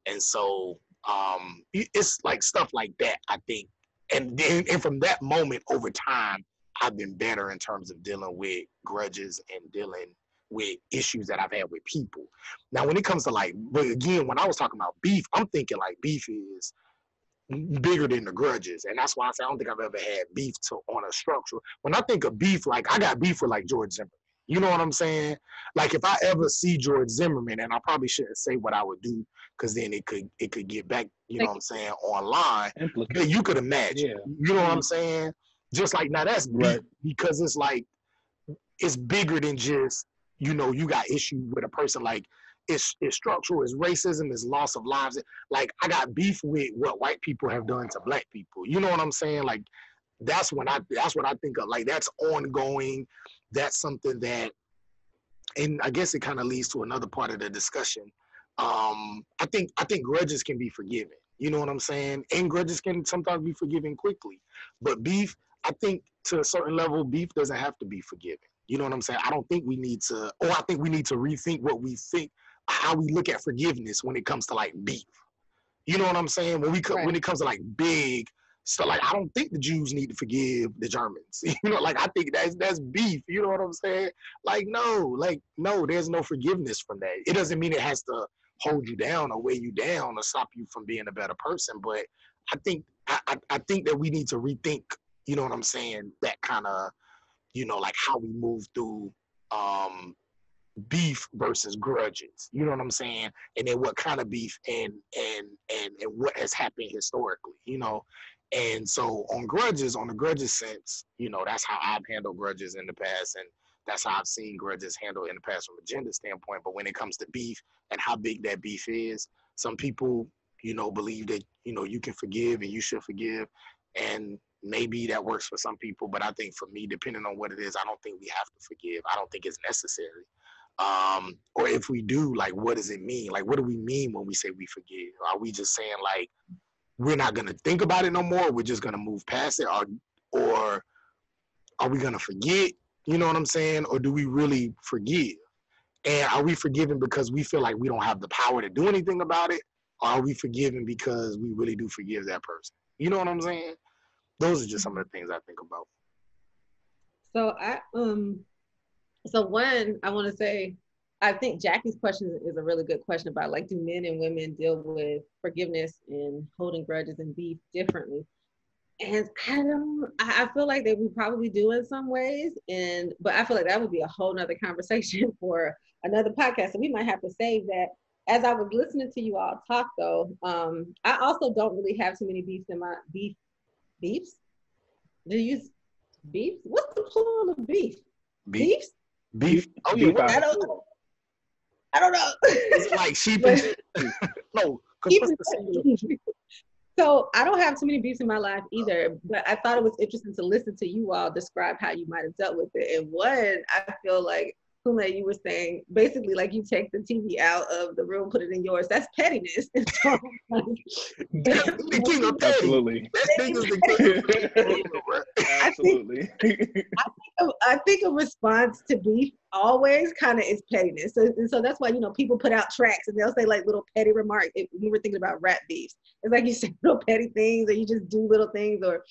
[SPEAKER 2] And so um, it's like stuff like that. I think, and then and from that moment over time, I've been better in terms of dealing with grudges and dealing with issues that I've had with people. Now, when it comes to like, but again, when I was talking about beef, I'm thinking like beef is bigger than the grudges, and that's why I say I don't think I've ever had beef to on a structure. When I think of beef, like I got beef with like George Zimmerman. You know what I'm saying? Like if I ever see George Zimmerman, and I probably shouldn't say what I would do because then it could it could get back. You know what I'm saying online. But you could imagine. Yeah. You know what I'm saying? Just like now that's right. because it's like it's bigger than just you know you got issue with a person like it's, it's structural, it's racism, it's loss of lives. Like I got beef with what white people have done to black people. You know what I'm saying? Like that's when I that's what I think of. Like that's ongoing. That's something that, and I guess it kind of leads to another part of the discussion. Um, I think I think grudges can be forgiven. You know what I'm saying? And grudges can sometimes be forgiven quickly. But beef, I think to a certain level, beef doesn't have to be forgiven. You know what I'm saying? I don't think we need to, or I think we need to rethink what we think, how we look at forgiveness when it comes to like beef. You know what I'm saying? When we right. when it comes to like big stuff, like I don't think the Jews need to forgive the Germans. You know, like I think that's that's beef. You know what I'm saying? Like no, like no, there's no forgiveness from that. It doesn't mean it has to hold you down or weigh you down or stop you from being a better person. But I think I, I think that we need to rethink. You know what I'm saying? That kind of you know, like how we move through um, beef versus grudges. You know what I'm saying? And then what kind of beef and and and and what has happened historically. You know, and so on grudges, on the grudges sense, you know, that's how I've handled grudges in the past, and that's how I've seen grudges handled in the past from a gender standpoint. But when it comes to beef and how big that beef is, some people, you know, believe that you know you can forgive and you should forgive, and maybe that works for some people, but I think for me, depending on what it is, I don't think we have to forgive. I don't think it's necessary. Um, or if we do, like, what does it mean? Like, what do we mean when we say we forgive? Are we just saying like we're not gonna think about it no more? We're just gonna move past it, or or are we gonna forget? You know what I'm saying? Or do we really forgive? And are we forgiving because we feel like we don't have the power to do anything about it? Or are we forgiving because we really do forgive that person? You know what I'm saying? those are just some of the things I think about.
[SPEAKER 1] So I um so one I want to say I think Jackie's question is a really good question about like do men and women deal with forgiveness and holding grudges and beef differently. And I don't I feel like that we probably do in some ways. And but I feel like that would be a whole nother conversation for another podcast. So we might have to save that. As I was listening to you all talk though, um, I also don't really have too many beefs in my beef beefs? Do you use beefs? What's the plural of beef?
[SPEAKER 2] Beef. Beefs? Beef. Oh yeah. I don't know.
[SPEAKER 1] I don't know.
[SPEAKER 2] It's like sheep and no.
[SPEAKER 1] So I don't have too many beefs in my life either, but I thought it was interesting to listen to you all describe how you might have dealt with it. And one, I feel like Kunle, you were saying basically like you take the TV out of the room, put it in yours. That's pettiness. so, like,
[SPEAKER 2] the king of petty. Absolutely. That thing is the
[SPEAKER 3] king Absolutely.
[SPEAKER 1] I think, I think, a, I think a response to beef always kind of is pettiness. So, and so that's why you know people put out tracks and they'll say like little petty remarks. If you were thinking about rap beefs, it's like you say little petty things, or you just do little things, or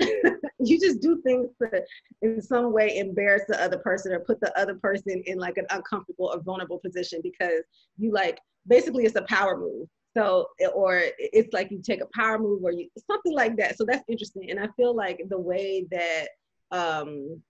[SPEAKER 1] you just do things to in some way embarrass the other person or put the other person in like an uncomfortable or vulnerable position because you like basically it's a power move so or it's like you take a power move or you something like that so that's interesting and i feel like the way that um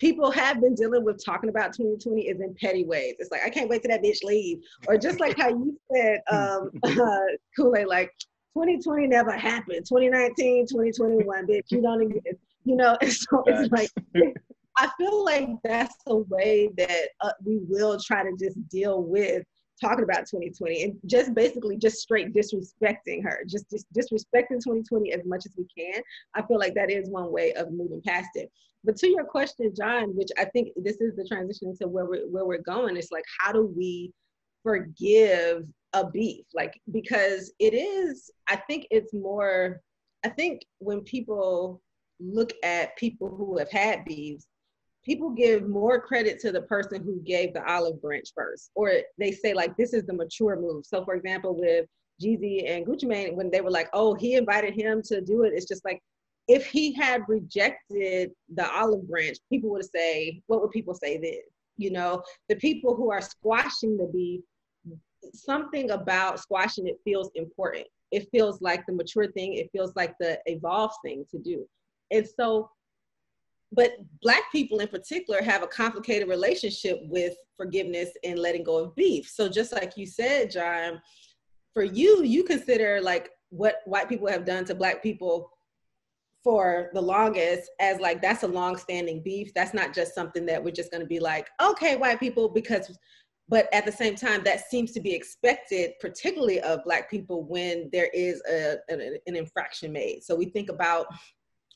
[SPEAKER 1] people have been dealing with talking about 2020 is in petty ways. It's like, I can't wait till that bitch leave. Or just like how you said, um, uh, Kool-Aid, like 2020 never happened. 2019, 2021, bitch, you don't exist. You know, and so it's like I feel like that's the way that uh, we will try to just deal with talking about 2020 and just basically just straight disrespecting her, just, just disrespecting 2020 as much as we can. I feel like that is one way of moving past it. But to your question, John, which I think this is the transition to where we're where we're going. It's like how do we forgive a beef like because it is i think it's more I think when people look at people who have had beefs, people give more credit to the person who gave the olive branch first, or they say like this is the mature move. So, for example, with Jeezy and Gucci Mane, when they were like, "Oh, he invited him to do it," it's just like if he had rejected the olive branch, people would say, "What would people say then?" You know, the people who are squashing the beef, something about squashing it feels important. It feels like the mature thing. It feels like the evolved thing to do. And so but black people in particular have a complicated relationship with forgiveness and letting go of beef so just like you said john for you you consider like what white people have done to black people for the longest as like that's a long-standing beef that's not just something that we're just going to be like okay white people because but at the same time that seems to be expected particularly of black people when there is a, an, an infraction made. So we think about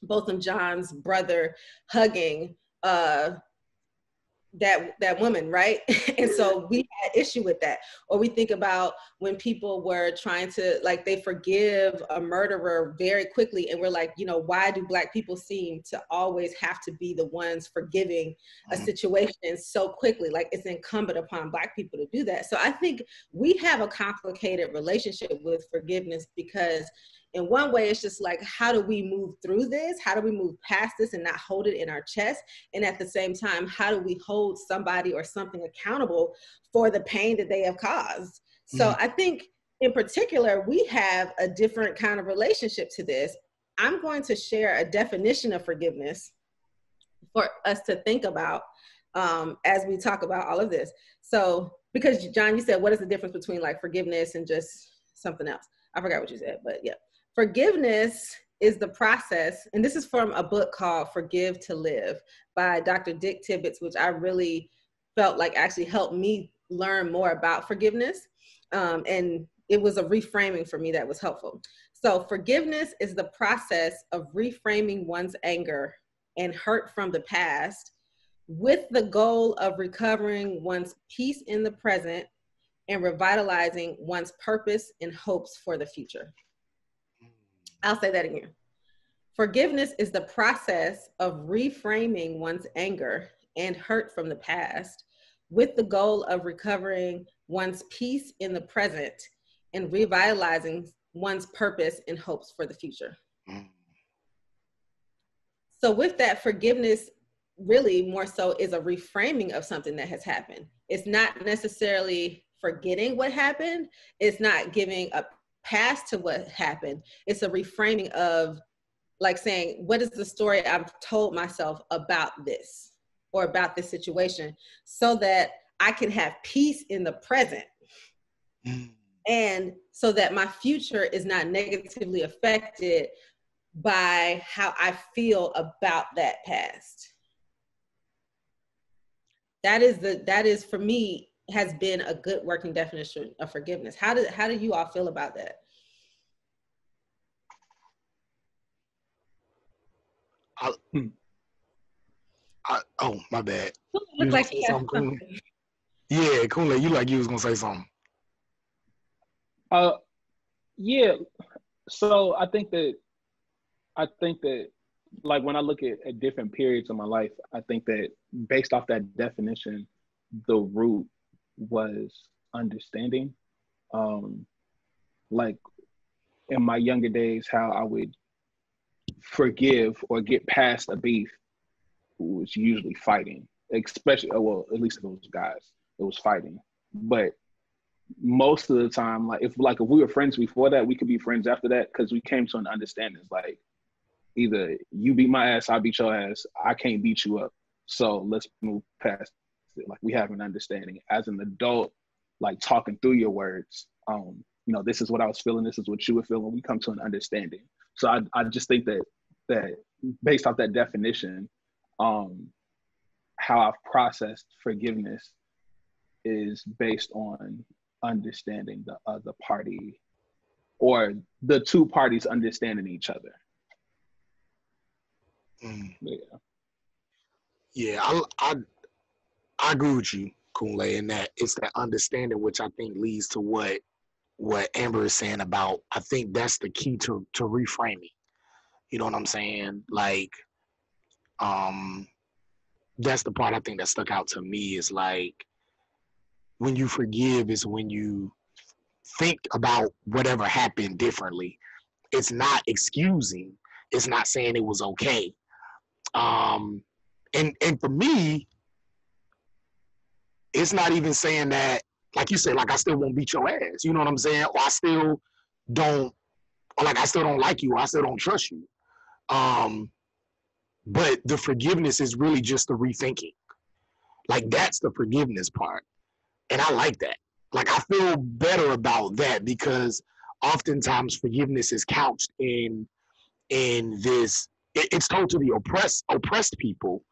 [SPEAKER 1] Botham Jean's brother hugging uh, that that woman, right? and so we had issue with that. Or we think about when people were trying to like they forgive a murderer very quickly, and we're like, you know, why do black people seem to always have to be the ones forgiving a mm-hmm. situation so quickly? Like it's incumbent upon black people to do that. So I think we have a complicated relationship with forgiveness because in one way it's just like how do we move through this? How do we move past this and not hold it in our chest? And at the same time how do we hold somebody or something accountable for the pain that they have caused? So mm-hmm. i think in particular we have a different kind of relationship to this. I'm going to share a definition of forgiveness for us to think about um, as we talk about all of this. So because john you said what is the difference between like forgiveness and just something else? I forgot what you said but yeah Forgiveness is the process, and this is from a book called Forgive to Live by Dr. Dick Tibbits, which I really felt like actually helped me learn more about forgiveness. Um, and it was a reframing for me that was helpful. So, forgiveness is the process of reframing one's anger and hurt from the past with the goal of recovering one's peace in the present and revitalizing one's purpose and hopes for the future. I'll say that again. Forgiveness is the process of reframing one's anger and hurt from the past with the goal of recovering one's peace in the present and revitalizing one's purpose and hopes for the future. Mm. So, with that, forgiveness really more so is a reframing of something that has happened. It's not necessarily forgetting what happened, it's not giving up past to what happened. It's a reframing of like saying, what is the story I've told myself about this or about this situation so that I can have peace in the present. Mm. And so that my future is not negatively affected by how I feel about that past. That is the that is for me has been a good working definition of forgiveness. How did how do you all feel about that?
[SPEAKER 2] I, hmm. I, oh my bad.
[SPEAKER 1] Look like
[SPEAKER 2] something. Yeah, Kunle, you like you was gonna say something.
[SPEAKER 3] Uh, yeah. So I think that I think that like when I look at, at different periods of my life, I think that based off that definition, the root was understanding. Um, like in my younger days, how I would forgive or get past a beef was usually fighting, especially, oh, well, at least those guys, it was fighting. But most of the time, like if like if we were friends before that, we could be friends after that because we came to an understanding. It's like either you beat my ass, I beat your ass. I can't beat you up, so let's move past like we have an understanding as an adult, like talking through your words. Um, you know, this is what I was feeling. This is what you were feeling. We come to an understanding. So I, I just think that that based off that definition, um, how I've processed forgiveness is based on understanding the other party or the two parties understanding each other.
[SPEAKER 2] Mm. Yeah. Yeah, I, I I agree with you, Kunle, in that it's that understanding which I think leads to what what Amber is saying about. I think that's the key to to reframing. You know what I'm saying? Like, um, that's the part I think that stuck out to me is like when you forgive is when you think about whatever happened differently. It's not excusing. It's not saying it was okay. Um, and and for me, it's not even saying that, like you said, like I still won't beat your ass. You know what I'm saying? Or I still don't, or like I still don't like you. I still don't trust you. Um, but the forgiveness is really just the rethinking. Like that's the forgiveness part. And I like that. Like I feel better about that because oftentimes forgiveness is couched in in this it, it's told to the oppressed oppressed people,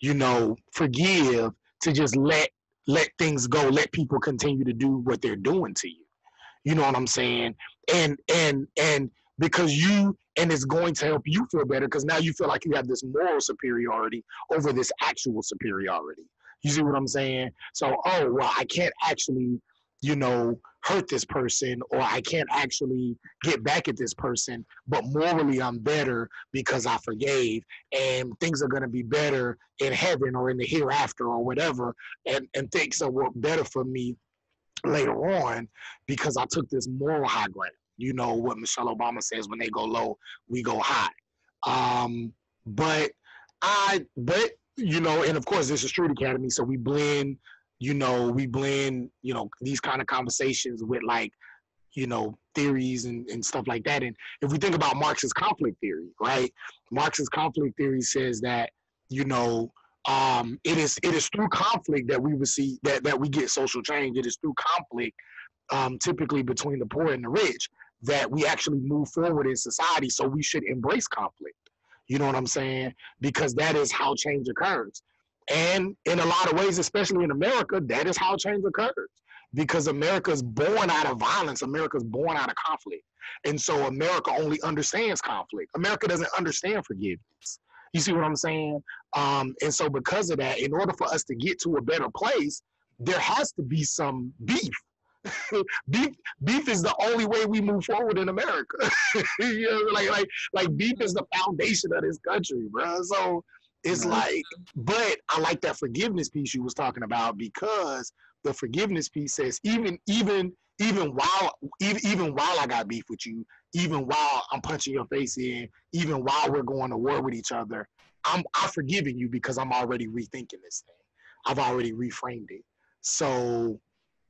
[SPEAKER 2] you know, forgive to just let let things go, let people continue to do what they're doing to you. You know what I'm saying? And and and because you and it's going to help you feel better because now you feel like you have this moral superiority over this actual superiority. You see what I'm saying? So, oh, well, I can't actually, you know, hurt this person or I can't actually get back at this person, but morally I'm better because I forgave and things are going to be better in heaven or in the hereafter or whatever. And, and things will work better for me later on because I took this moral high ground. You know what Michelle Obama says when they go low, we go high. Um, but I, but you know, and of course, this is Street Academy, so we blend, you know, we blend, you know, these kind of conversations with like, you know, theories and, and stuff like that. And if we think about Marx's conflict theory, right? Marx's conflict theory says that, you know, um, it is it is through conflict that we receive that that we get social change. It is through conflict, um, typically between the poor and the rich, that we actually move forward in society. So we should embrace conflict. You know what I'm saying? Because that is how change occurs. And in a lot of ways, especially in America, that is how change occurs. Because America is born out of violence. America is born out of conflict. And so America only understands conflict. America doesn't understand forgiveness. You see what I'm saying? Um, and so because of that, in order for us to get to a better place, there has to be some beef beef beef is the only way we move forward in America. you know, like like like beef is the foundation of this country, bro. So it's like, but I like that forgiveness piece you was talking about because the forgiveness piece says even even even while even, even while I got beef with you, even while I'm punching your face in, even while we're going to war with each other, I'm I'm forgiving you because I'm already rethinking this thing. I've already reframed it. So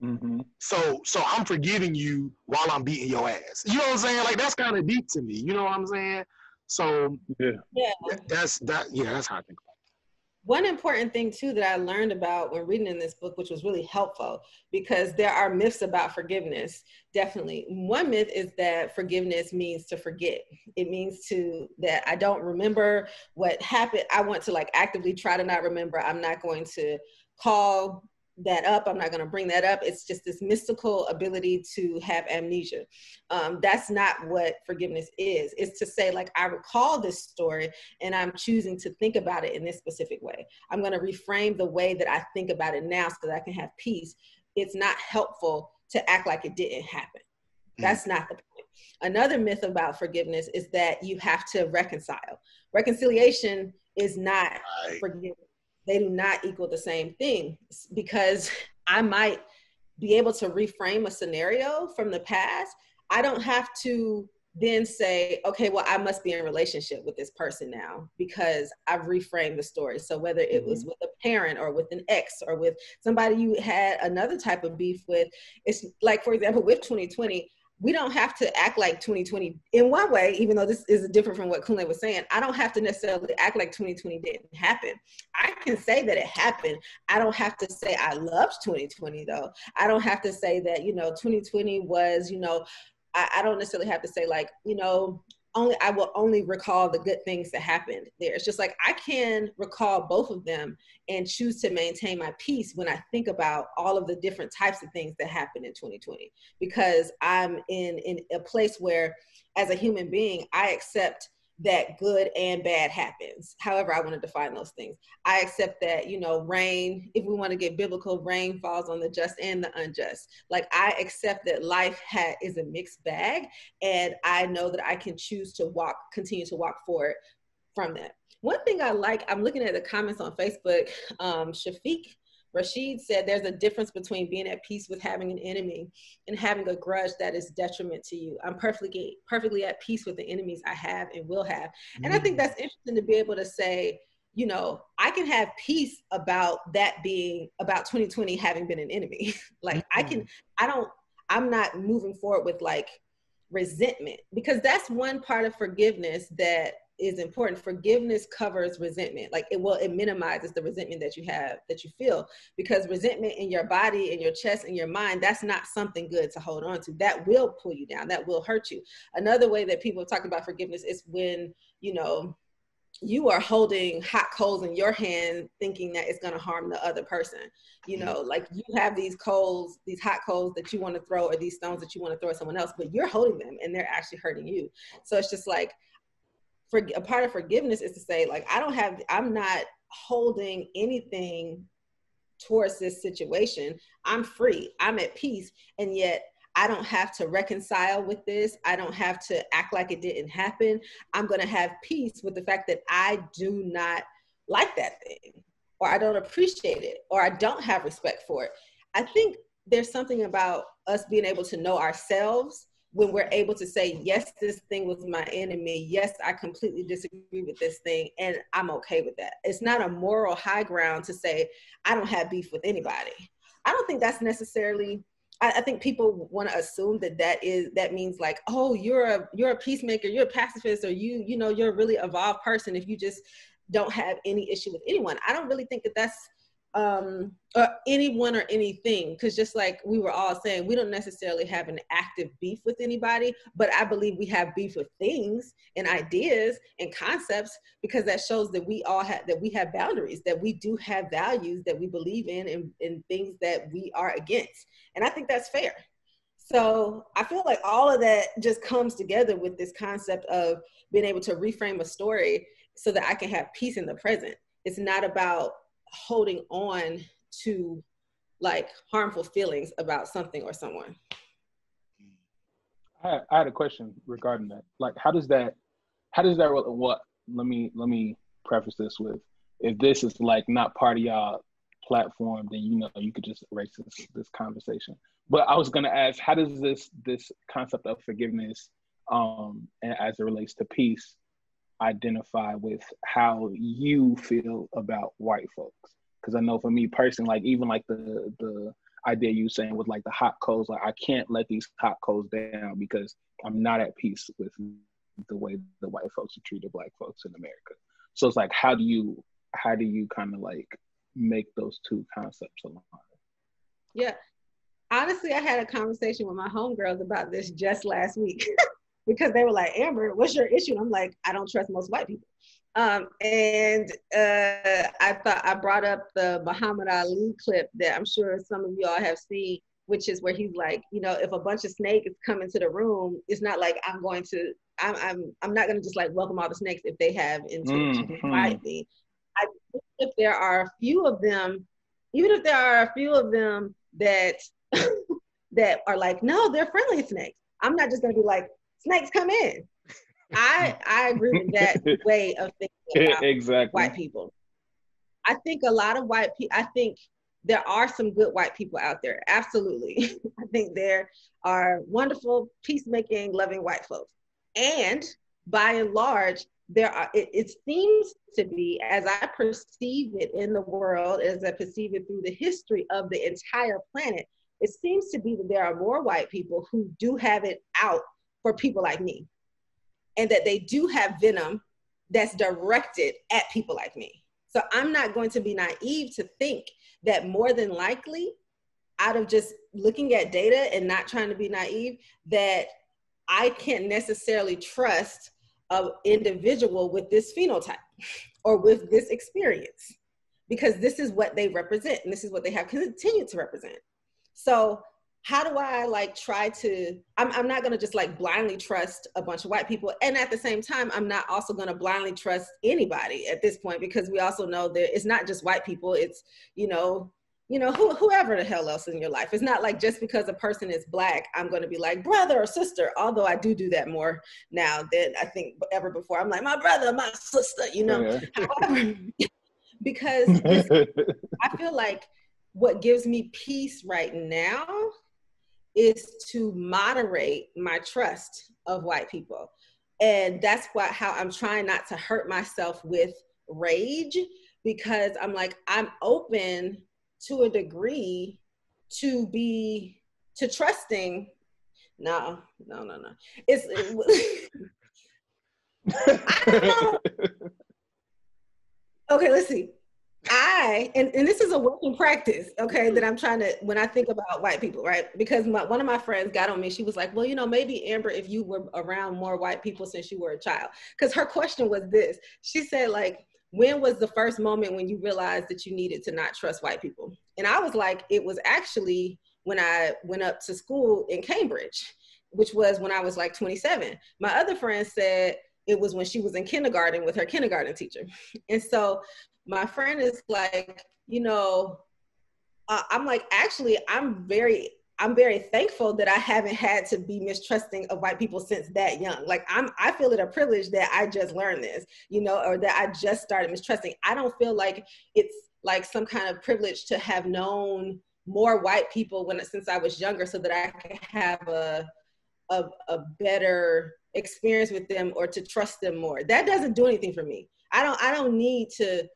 [SPEAKER 2] Mm-hmm. So so I'm forgiving you while I'm beating your ass. You know what I'm saying? Like that's kind of deep to me. You know what I'm saying? So
[SPEAKER 3] yeah,
[SPEAKER 1] yeah.
[SPEAKER 2] That's that. Yeah, that's how I think about it.
[SPEAKER 1] One important thing too that I learned about when reading in this book, which was really helpful, because there are myths about forgiveness. Definitely, one myth is that forgiveness means to forget. It means to that I don't remember what happened. I want to like actively try to not remember. I'm not going to call that up. I'm not going to bring that up. It's just this mystical ability to have amnesia. Um, that's not what forgiveness is. It's to say, like, I recall this story and I'm choosing to think about it in this specific way. I'm going to reframe the way that I think about it now so that I can have peace. It's not helpful to act like it didn't happen. Mm. That's not the point. Another myth about forgiveness is that you have to reconcile. Reconciliation is not right. forgiveness they do not equal the same thing because I might be able to reframe a scenario from the past. I don't have to then say, okay, well, I must be in relationship with this person now because I've reframed the story. So whether it was mm-hmm. with a parent or with an ex or with somebody you had another type of beef with, it's like, for example, with 2020, we don't have to act like 2020 in one way, even though this is different from what Kunle was saying. I don't have to necessarily act like 2020 didn't happen. I can say that it happened. I don't have to say I loved 2020 though. I don't have to say that, you know, 2020 was, you know, I, I don't necessarily have to say like, you know, only I will only recall the good things that happened there. It's just like I can recall both of them and choose to maintain my peace when I think about all of the different types of things that happened in 2020 because I'm in in a place where as a human being I accept that good and bad happens however i want to define those things. I accept that you know rain if we want to get biblical rain falls on the just and the unjust. Like i accept that life ha- is a mixed bag and i know that i can choose to walk continue to walk forward from that. One thing i like i'm looking at the comments on facebook um, shafiq Rashid said there's a difference between being at peace with having an enemy and having a grudge that is detriment to you. I'm perfectly perfectly at peace with the enemies I have and will have. And mm-hmm. I think mm. that's interesting to be able to say, you know, I can have peace about that being about 2020 having been an enemy. like mm-hmm. I can mm-hmm. I don't I'm not moving forward with like resentment because that's one part of forgiveness that is important. Forgiveness covers resentment. Like it will it minimizes the resentment that you have that you feel because resentment in your body in your chest in your mind that's not something good to hold on to. That will pull you down. That will hurt you. Another way that people talk about forgiveness is when you know you are holding hot coals in your hand thinking that it's going to harm the other person. You mm-hmm. know like you have these coals these hot coals that you want to throw or these stones that you want to throw at someone else but you're holding them and they're actually hurting you. So it's just like for a part of forgiveness is to say like i don't have i'm not holding anything towards this situation. I'm free. I'm at peace. And yet i don't have to reconcile with this. I don't have to act like it didn't happen. I'm going to have peace with the fact that i do not like that thing or i don't appreciate it or i don't have respect for it. I think there's something about us being able to know ourselves when we're able to say, yes, this thing was my enemy. Yes, I completely disagree with this thing, and I'm okay with that. It's not a moral high ground to say, I don't have beef with anybody. I don't think that's necessarily. I, think people want to assume that that is that means like, oh, you're a you're a peacemaker, you're a pacifist, or you you know you're a really evolved person if you just don't have any issue with anyone. I don't really think that that's um or anyone or anything because just like we were all saying we don't necessarily have an active beef with anybody but i believe we have beef with things and ideas and concepts because that shows that we all have that we have boundaries that we do have values that we believe in and, and things that we are against. And i think that's fair. So i feel like all of that just comes together with this concept of being able to reframe a story so that i can have peace in the present. It's not about holding on to like harmful feelings about something or someone.
[SPEAKER 3] I, I had a question regarding that. Like, how does that, how does that, what, let me, let me preface this with, if this is like not part of y'all platform, then you know you could just erase this, this conversation. But I was gonna ask, how does this this concept of forgiveness, um, and as it relates to peace, identify with how you feel about white folks. Because I know for me personally, like even like the the idea you saying with like the hot coals, like I can't let these hot coals down because I'm not at peace with the way the white folks are treated black folks in America. So it's like how do you how do you kind of like make those two concepts align?
[SPEAKER 1] Yeah. Honestly, I had a conversation with my homegirls about this just last week. because they were like, Amber, what's your issue? And I'm like, I don't trust most white people. Um, and uh, I thought I brought up the Muhammad Ali clip that I'm sure some of y'all have seen, which is where he's like, you know, if a bunch of snakes come into the room, it's not like I'm going to, I'm, I'm, I'm not going to just like welcome all the snakes if they have intention mm-hmm. to me. I if there are a few of them, even if there are a few of them that that are like, no, they're friendly snakes. I'm not just going to be like, snakes come in. I I agree with that way of thinking about exactly. white people. I think a lot of white people. I think there are some good white people out there. Absolutely, I think there are wonderful, peacemaking, loving white folks. And by and large, there are. It, it seems to be, as I perceive it in the world, as I perceive it through the history of the entire planet, it seems to be that there are more white people who do have it out for people like me. And that they do have venom that's directed at people like me. So I'm not going to be naive to think that more than likely, out of just looking at data and not trying to be naive, that I can't necessarily trust an individual with this phenotype or with this experience because this is what they represent and this is what they have continued to represent. So how do I like try to? I'm, I'm not gonna just like blindly trust a bunch of white people, and at the same time, I'm not also gonna blindly trust anybody at this point because we also know that it's not just white people. It's you know, you know, who, whoever the hell else in your life. It's not like just because a person is black, I'm gonna be like brother or sister. Although I do do that more now than I think ever before. I'm like my brother, my sister. You know, yeah. however, because I feel like what gives me peace right now is to moderate my trust of white people. And that's what how I'm trying not to hurt myself with rage because I'm like, I'm open to a degree to be to trusting. No, no, no, no. It's it, okay, let's see. I and, and this is a working practice, okay, that hmm. I'm trying to when I think about white people, right? Because my, one of my friends got on me. She was like, "Well, you know, maybe Amber, if you were around more white people since you were a child." Because her question was this: She said, like, when was the first moment when you realized that you needed to not trust white people? And I was like, it was actually when I went up to school in Cambridge, which was when I was like 27. My other friend said it was when she was in kindergarten with her kindergarten teacher. And so my friend is like, you know, uh, I'm like, actually, I'm very, I'm very thankful that I haven't had to be mistrusting of white people since that young. Like I'm, I feel it a privilege that I just learned this, you know, or that I just started mistrusting. I don't feel like it's like some kind of privilege to have known more white people when since I was younger, so that I could have a, a, a better experience with them or to trust them more. That doesn't do anything for me. I don't, I don't need to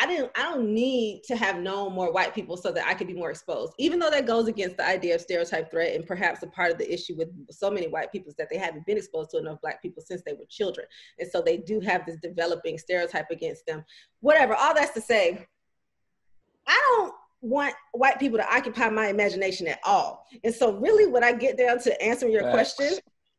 [SPEAKER 1] I didn't I don't need to have known more white people so that I could be more exposed. Even though that goes against the idea of stereotype threat and perhaps a part of the issue with so many white people is that they haven't been exposed to enough black people since they were children. And so they do have this developing stereotype against them. Whatever, all that's to say, I don't want white people to occupy my imagination at all. And so really when I get down to answering your question,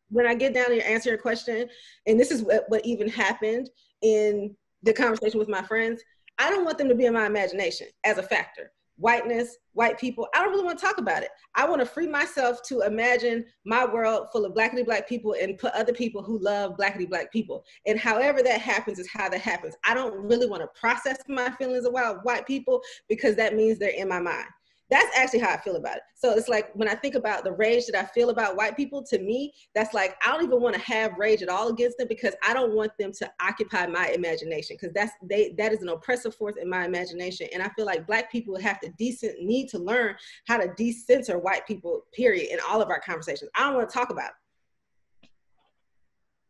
[SPEAKER 1] when I get down to answer your question, and this is what, what even happened in the conversation with my friends, I don't want them to be in my imagination as a factor. Whiteness, white people, I don't really want to talk about it. I want to free myself to imagine my world full of blackity black people and put other people who love blackity black people. And however that happens is how that happens. I don't really want to process my feelings about white people because that means they're in my mind that's actually how I feel about it. So it's like when I think about the rage that I feel about white people, to me, that's like I don't even want to have rage at all against them because I don't want them to occupy my imagination because that's they that is an oppressive force in my imagination. And I feel like black people have to decent need to learn how to decenter white people, period, in all of our conversations. I don't want to talk about it.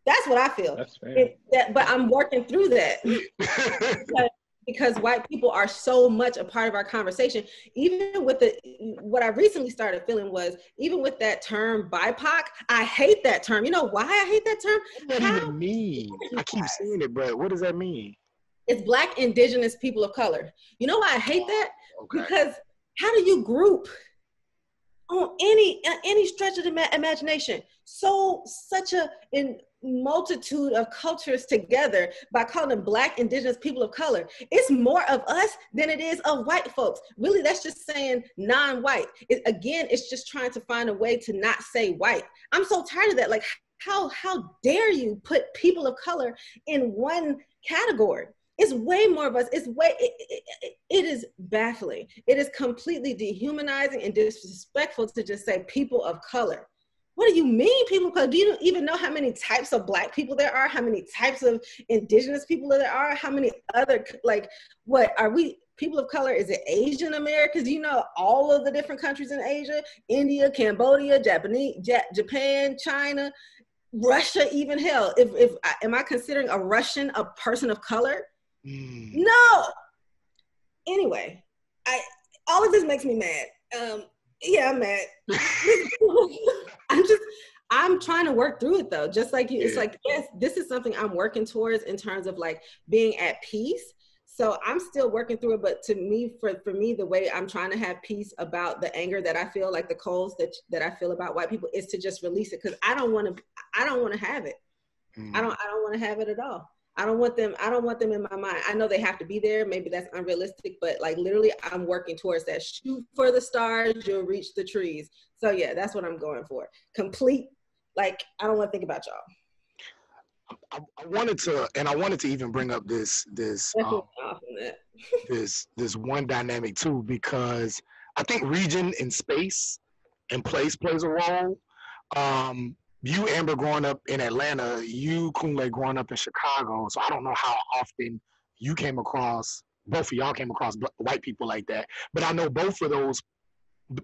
[SPEAKER 1] That's what I feel. That's fair. It, that, but I'm working through that. because white people are so much a part of our conversation. Even with the what i recently started feeling was even with that term bipoc i hate that term. You know why i hate that term?
[SPEAKER 2] What does that mean? i keep saying it but what does that mean?
[SPEAKER 1] It's black indigenous people of color. You know why i hate that? Oh, okay. because how do you group on any any stretch of the imagination? So such a in multitude of cultures together by calling them black indigenous people of color. It's more of us than it is of white folks. Really that's just saying non-white. It, again it's just trying to find a way to not say white. I'm so tired of that. Like how how dare you put people of color in one category? It's way more of us. It's way it, it, it is baffling. It is completely dehumanizing and disrespectful to just say people of color what do you mean people of color? Do you even know how many types of black people there are? How many types of indigenous people there are? How many other like what are we people of color? Is it Asian Americans? You know all of the different countries in Asia? India, Cambodia, Japanese, Japan, China, Russia, even hell. If if am I considering a Russian a person of color? Mm. No. Anyway, I all of this makes me mad. Um, yeah, I'm mad. I'm just I'm trying to work through it though. Just like you, yeah. it's like, yes, this is something I'm working towards in terms of like being at peace. So I'm still working through it, but to me, for, for me, the way I'm trying to have peace about the anger that I feel, like the coals that that I feel about white people, is to just release it because I don't want to. I don't want to have it. Mm. I don't. I don't want to have it at all. I don't want them. I don't want them in my mind. I know they have to be there. Maybe that's unrealistic, but like literally, I'm working towards that. Shoot for the stars, you'll reach the trees. So yeah, that's what I'm going for. Complete. Like I don't want to think about y'all.
[SPEAKER 2] I, I, wanted to, and I wanted to even bring up this this um, this this one dynamic too, because I think region and space and place plays a role. Um, you Amber growing up in Atlanta, you Kunle growing up in Chicago. So I don't know how often you came across both of y'all came across white people like that, but I know both of those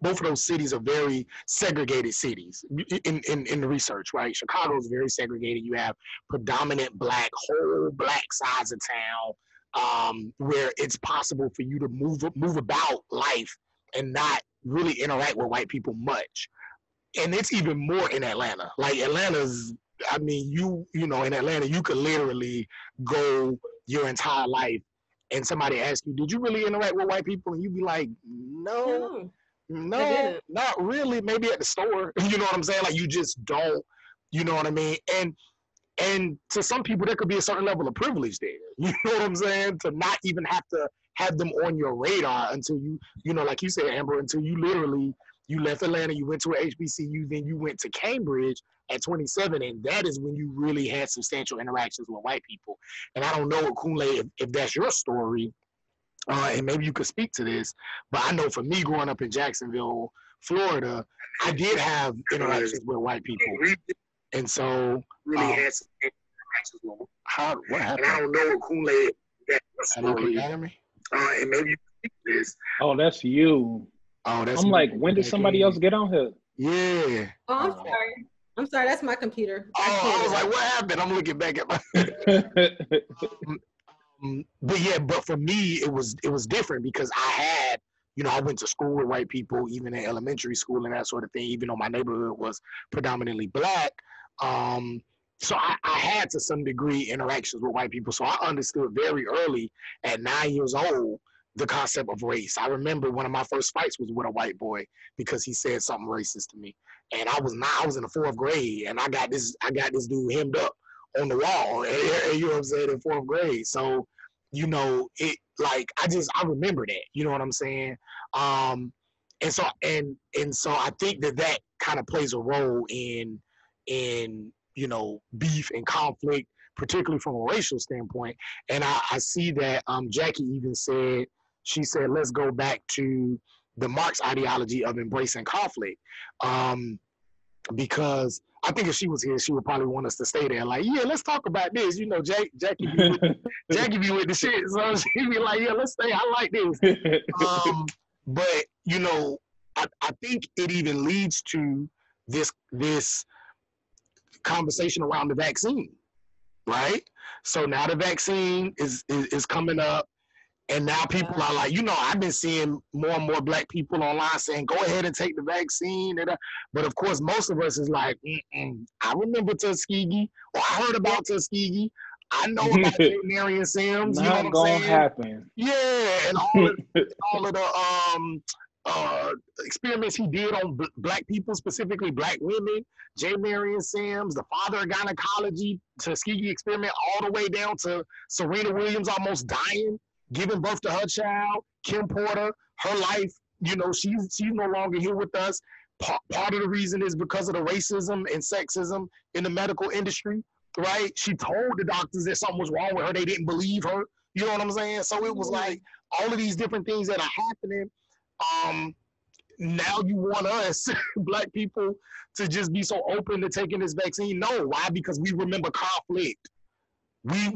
[SPEAKER 2] both of those cities are very segregated cities in, in, in the research, right? Chicago is very segregated. You have predominant black, whole black sides of town, um, where it's possible for you to move move about life and not really interact with white people much and it's even more in Atlanta. Like Atlanta's, I mean, you you know, in Atlanta, you could literally go your entire life, and somebody ask you, "Did you really interact with white people?" And you'd be like, "No, no, no not really. Maybe at the store. you know what I'm saying? Like you just don't. You know what I mean? And and to some people, there could be a certain level of privilege there. You know what I'm saying? To not even have to have them on your radar until you, you know, like you said, Amber, until you literally you left Atlanta, you went to a HBCU, then you went to Cambridge at 27, and that is when you really had substantial interactions with white people. And I don't know, Kunle, if, if that's your story, uh, and maybe you could speak to this, but I know for me growing up in Jacksonville, Florida, I did have interactions with white people. And so, really um, had some interactions with them. How, what happened? And I don't know, Kunle, that story. Uh, and maybe you speak to this.
[SPEAKER 3] Oh, that's you. Oh, that's I'm like, when did somebody else get on here?
[SPEAKER 2] Yeah.
[SPEAKER 1] Oh, I'm sorry. I'm sorry. That's my computer.
[SPEAKER 2] Oh, I, I was like, what happened? I'm looking back at my. um, um, but yeah, but for me, it was it was different because I had, you know, I went to school with white people, even in elementary school and that sort of thing. Even though my neighborhood was predominantly black, um, so I, I, had to some degree interactions with white people. So I understood very early at nine years old the concept of race. I remember one of my first fights was with a white boy because he said something racist to me, and I was not. I was in the fourth grade, and I got this. I got this dude hemmed up on the wall. You know what I'm saying in fourth grade. So, you know, it like I just I remember that. You know what I'm saying? Um, and so and and so I think that that kind of plays a role in in you know beef and conflict particularly from a racial standpoint. And I, I see that um, Jackie even said she said, let's go back to the Marx ideology of embracing conflict. Um, because I think if she was here, she would probably want us to stay there. Like, yeah, let's talk about this. You know, Jack, Jackie, be with, Jackie be with the shit, so she'd be like, yeah, let's stay. I like this. Um, but you know, I, I think it even leads to this this conversation around the vaccine, right? So now the vaccine is is, is coming up. And now people are like, you know, I've been seeing more and more black people online saying, go ahead and take the vaccine. But of course, most of us is like, Mm-mm. I remember Tuskegee, or I heard about Tuskegee. I know about Marion Sims.
[SPEAKER 3] Not you know what gonna I'm saying? happen.
[SPEAKER 2] Yeah, and all of, all of the um uh, experiments he did on b- black people, specifically black women, J. Marion Sims, the father of gynecology, Tuskegee experiment, all the way down to Serena Williams almost dying giving birth to her child, Kim Porter, her life, you know, she's she's no longer here with us. Part, part of the reason is because of the racism and sexism in the medical industry, right? She told the doctors that something was wrong with her. They didn't believe her. You know what I'm saying? So it was like all of these different things that are happening. Um, now you want us, black people, to just be so open to taking this vaccine? No, why? Because we remember conflict. We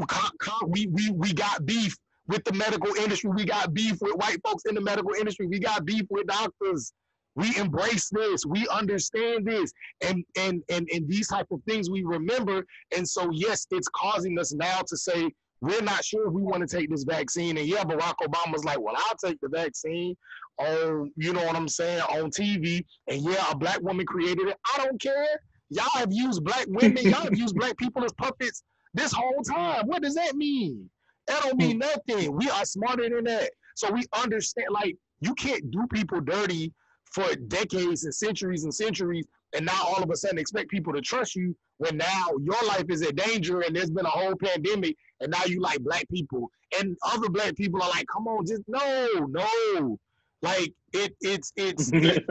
[SPEAKER 2] we we we got beef with the medical industry. We got beef with white folks in the medical industry. We got beef with doctors. We embrace this. We understand this. And and and and these type of things we remember. And so yes, it's causing us now to say we're not sure if we want to take this vaccine. And yeah, Barack Obama's like, well, I'll take the vaccine on, you know what I'm saying, on TV. And yeah, a black woman created it. I don't care. Y'all have used black women, y'all have used black people as puppets this whole time. What does that mean? That don't mean hmm. nothing. We are smarter than that. So we understand, like, you can't do people dirty for decades and centuries and centuries and now all of a sudden expect people to trust you when now your life is in danger and there's been a whole pandemic and now you like black people and other black people are like, come on, just no, no. Like it it's it's it,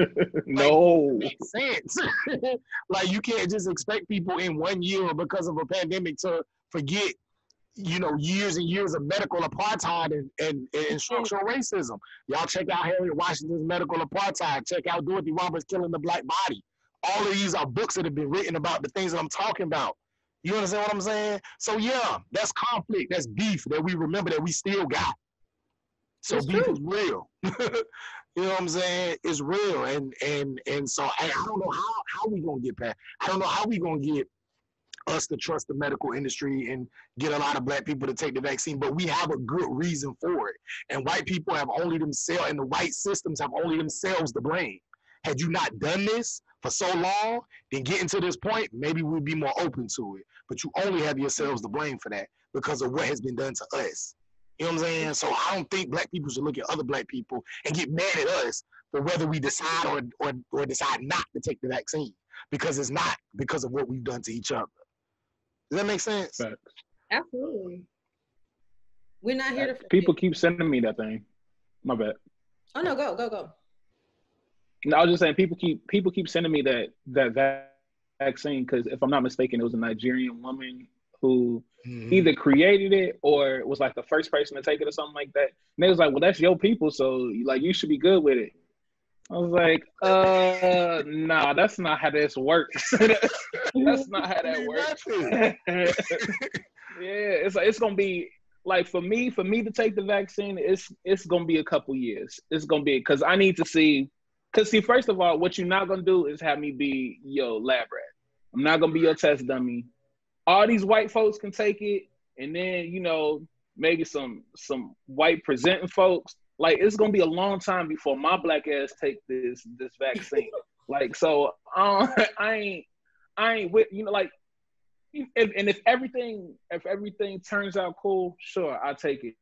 [SPEAKER 3] no
[SPEAKER 2] like, makes sense. like you can't just expect people in one year because of a pandemic to forget you know, years and years of medical apartheid and, and, and structural racism. Y'all check out Harriet Washington's medical apartheid. Check out Dorothy Roberts killing the black body. All of these are books that have been written about the things that I'm talking about. You understand what I'm saying? So yeah, that's conflict, that's beef that we remember that we still got. So that's beef true. is real. you know what I'm saying? It's real. And and and so I, I don't know how how we gonna get past. I don't know how we gonna get us to trust the medical industry and get a lot of black people to take the vaccine, but we have a good reason for it. And white people have only themselves, and the white systems have only themselves to blame. Had you not done this for so long, then getting to this point, maybe we'd be more open to it. But you only have yourselves to blame for that because of what has been done to us. You know what I'm saying? So I don't think black people should look at other black people and get mad at us for whether we decide or, or, or decide not to take the vaccine because it's not because of what we've done to each other. Does that make sense?
[SPEAKER 1] Facts. Absolutely. We're not here to.
[SPEAKER 3] People keep sending me that thing. My bad.
[SPEAKER 1] Oh no, go go go.
[SPEAKER 3] No, I was just saying people keep people keep sending me that that that vaccine because if I'm not mistaken, it was a Nigerian woman who mm-hmm. either created it or was like the first person to take it or something like that. And they was like, "Well, that's your people, so like you should be good with it." I was like, uh, nah, that's not how this works. that's not how that works. yeah, it's like it's gonna be like for me, for me to take the vaccine, it's it's gonna be a couple years. It's gonna be because I need to see. Cause see, first of all, what you're not gonna do is have me be your lab rat. I'm not gonna be your test dummy. All these white folks can take it, and then you know maybe some some white presenting folks like it's gonna be a long time before my black ass take this this vaccine. like so, um, I ain't I ain't with you know like, if, and if everything if everything turns out cool, sure I take it.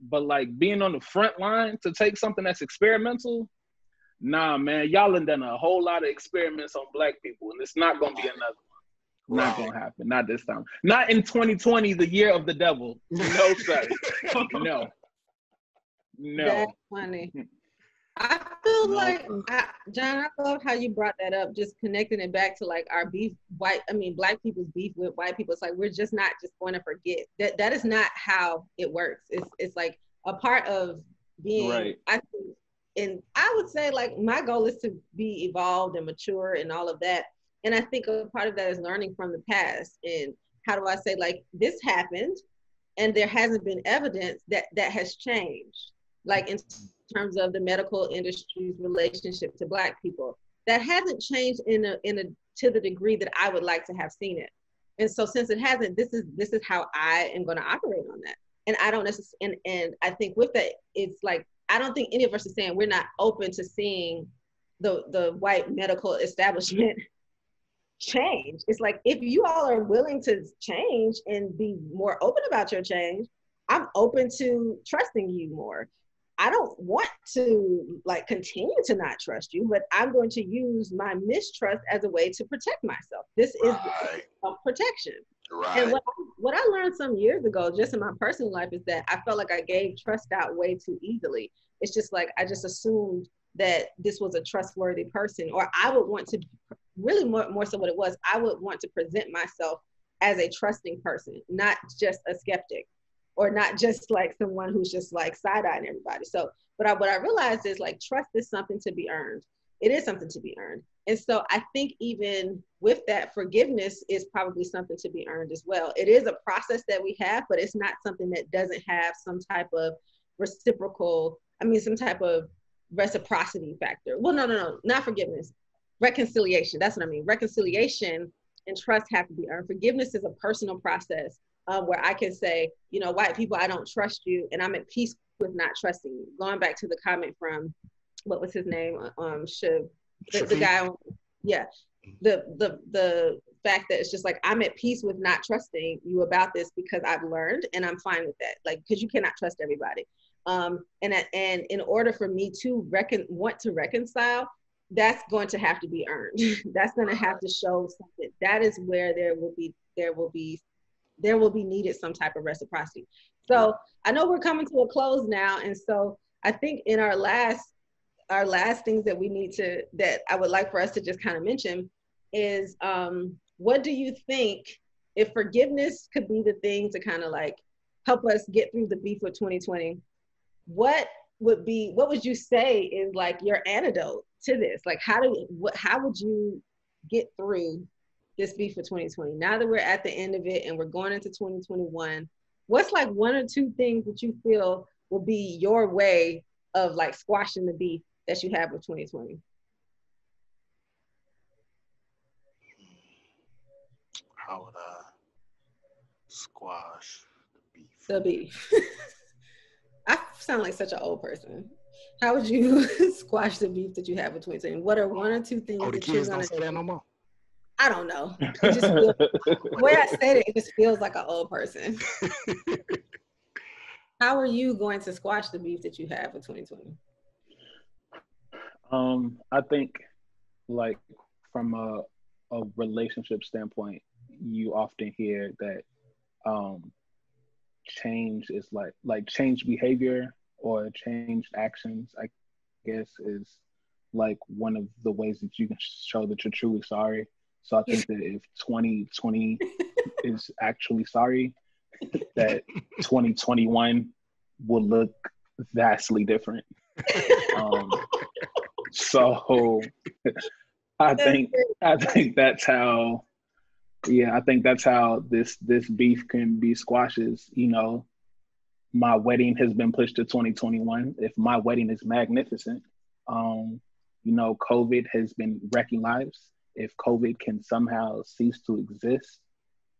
[SPEAKER 3] But like being on the front line to take something that's experimental, nah, man, y'all have done a whole lot of experiments on black people, and it's not gonna be another one. Not gonna happen. Not this time. Not in 2020, the year of the devil. No, sir. no. No.
[SPEAKER 1] That's funny. I feel no. like I, John, I love how you brought that up, just connecting it back to like our beef, white. I mean, black people's beef with white people. It's like we're just not just going to forget that. That is not how it works. It's it's like a part of being. Right. I think, and I would say like my goal is to be evolved and mature and all of that. And I think a part of that is learning from the past. And how do I say like this happened, and there hasn't been evidence that that has changed like in terms of the medical industry's relationship to black people. That hasn't changed in a in a to the degree that i would like to have seen it. And so since it hasn't this is this is how i am going to operate on that. And i don't necessarily and, and i think with that it's like i don't think any of us are saying we're not open to seeing the the white medical establishment change. It's like if you all are willing to change and be more open about your change i'm open to trusting you more I don't want to like continue to not trust you, but I'm going to use my mistrust as a way to protect myself. This is right. a protection. Right. And what I, what I learned some years ago, just in my personal life, is that I felt like I gave trust out way too easily. It's just like I just assumed that this was a trustworthy person, or I would want to really more, more so what it was. I would want to present myself as a trusting person, not just a skeptic or not just like someone who's just like side-eyeing everybody. So, but I, what I realized is like trust is something to be earned. It is something to be earned. And so I think even with that, forgiveness is probably something to be earned as well. It is a process that we have, but it's not something that doesn't have some type of reciprocal, I mean, some type of reciprocity factor. Well, no, no, no, not forgiveness, reconciliation. That's what I mean. Reconciliation and trust have to be earned. Forgiveness is a personal process um, where I can say, you know, white people, I don't trust you, and I'm at peace with not trusting you. Going back to the comment from what was his name, um, Shiv, the, the guy, yeah, the the the fact that it's just like I'm at peace with not trusting you about this because I've learned, and I'm fine with that. Like, because you cannot trust everybody. Um, and and in order for me to reckon want to reconcile, that's going to have to be earned. that's going to have to show something. That is where there will be there will be there will be needed some type of reciprocity. So I know we're coming to a close now, and so I think in our last our last things that we need to that I would like for us to just kind of mention is um, what do you think if forgiveness could be the thing to kind of like help us get through the beef with 2020 what would be what would you say is like your antidote to this like how do what how would you get through this beef for 2020 now that we're at the end of it and we're going into 2021 what's like one or two things that you feel will be your way of like squashing the beef that you have with 2020
[SPEAKER 2] how would i squash the beef
[SPEAKER 1] the beef I sound like such an old person. How would you squash the beef that you have with 2020? What are one or two things
[SPEAKER 2] oh, the
[SPEAKER 1] that
[SPEAKER 2] kids
[SPEAKER 1] you're
[SPEAKER 2] don't say that no more.
[SPEAKER 1] I don't know. Feels, the way I said it, it just feels like an old person. How are you going to squash the beef that you have with 2020?
[SPEAKER 3] Um, I think like from a a relationship standpoint, you often hear that um change is like like change behavior or changed actions i guess is like one of the ways that you can show that you're truly sorry so i think that if 2020 is actually sorry that 2021 will look vastly different um, so i think i think that's how yeah, I think that's how this this beef can be squashes. You know, my wedding has been pushed to 2021. If my wedding is magnificent, um, you know, COVID has been wrecking lives. If COVID can somehow cease to exist,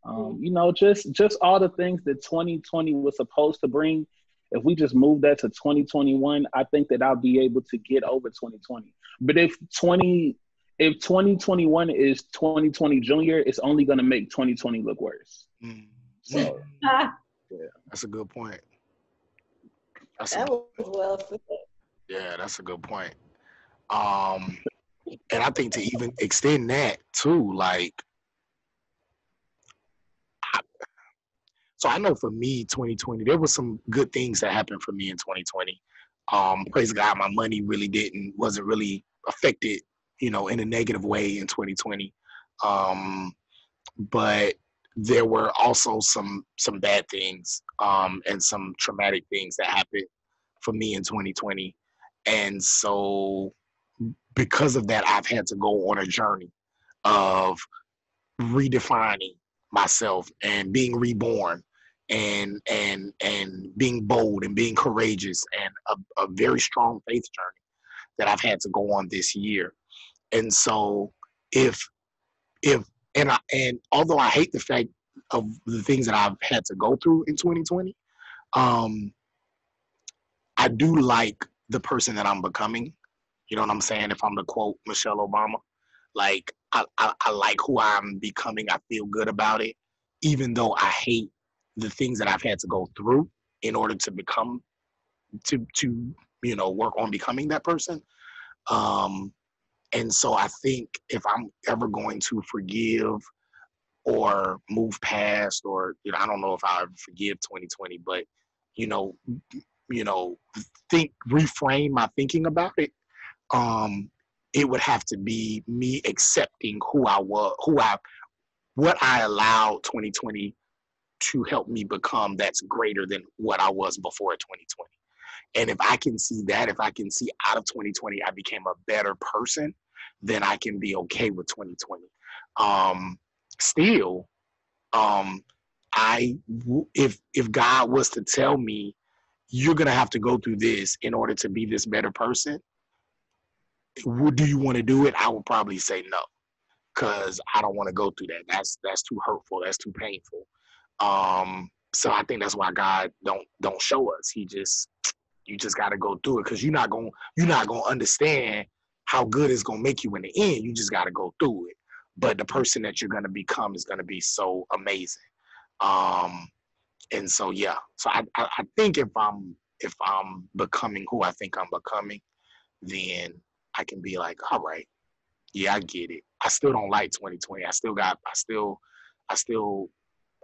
[SPEAKER 3] um, mm-hmm. you know, just just all the things that 2020 was supposed to bring. If we just move that to 2021, I think that I'll be able to get over 2020. But if 20 if 2021 is 2020 junior, it's only going to make 2020 look worse. Mm. So,
[SPEAKER 2] yeah. That's a good point.
[SPEAKER 1] That's that a, was well said.
[SPEAKER 2] Yeah, that's a good point. Um, and I think to even extend that too, like, I, so I know for me, 2020, there were some good things that happened for me in 2020. Um, praise God, my money really didn't wasn't really affected you know, in a negative way in 2020. Um, but there were also some some bad things um, and some traumatic things that happened for me in 2020, and so because of that, I've had to go on a journey of redefining myself and being reborn and and and being bold and being courageous and a, a very strong faith journey that I've had to go on this year. And so if if and I and although I hate the fact of the things that I've had to go through in 2020, um, I do like the person that I'm becoming. You know what I'm saying? If I'm to quote Michelle Obama, like I, I, I like who I'm becoming. I feel good about it, even though I hate the things that I've had to go through in order to become to to you know work on becoming that person. Um, and so I think if I'm ever going to forgive or move past, or you know, I don't know if I'll ever forgive 2020, but you know, you know, think reframe my thinking about it. Um, it would have to be me accepting who I was, who I, what I allowed 2020 to help me become that's greater than what I was before 2020. And if I can see that, if I can see out of 2020, I became a better person, then I can be okay with 2020. Um, still, um, I if if God was to tell me you're gonna have to go through this in order to be this better person, would do you want to do it? I would probably say no, because I don't want to go through that. That's that's too hurtful. That's too painful. Um, so I think that's why God don't don't show us. He just you just got to go through it because you're not gonna you're not going to understand how good it's going to make you in the end. You just got to go through it. But the person that you're going to become is going to be so amazing. Um, and so yeah, so I, I I think if I'm if I'm becoming who I think I'm becoming, then I can be like, all right, yeah, I get it. I still don't like 2020. I still got, I still, I still,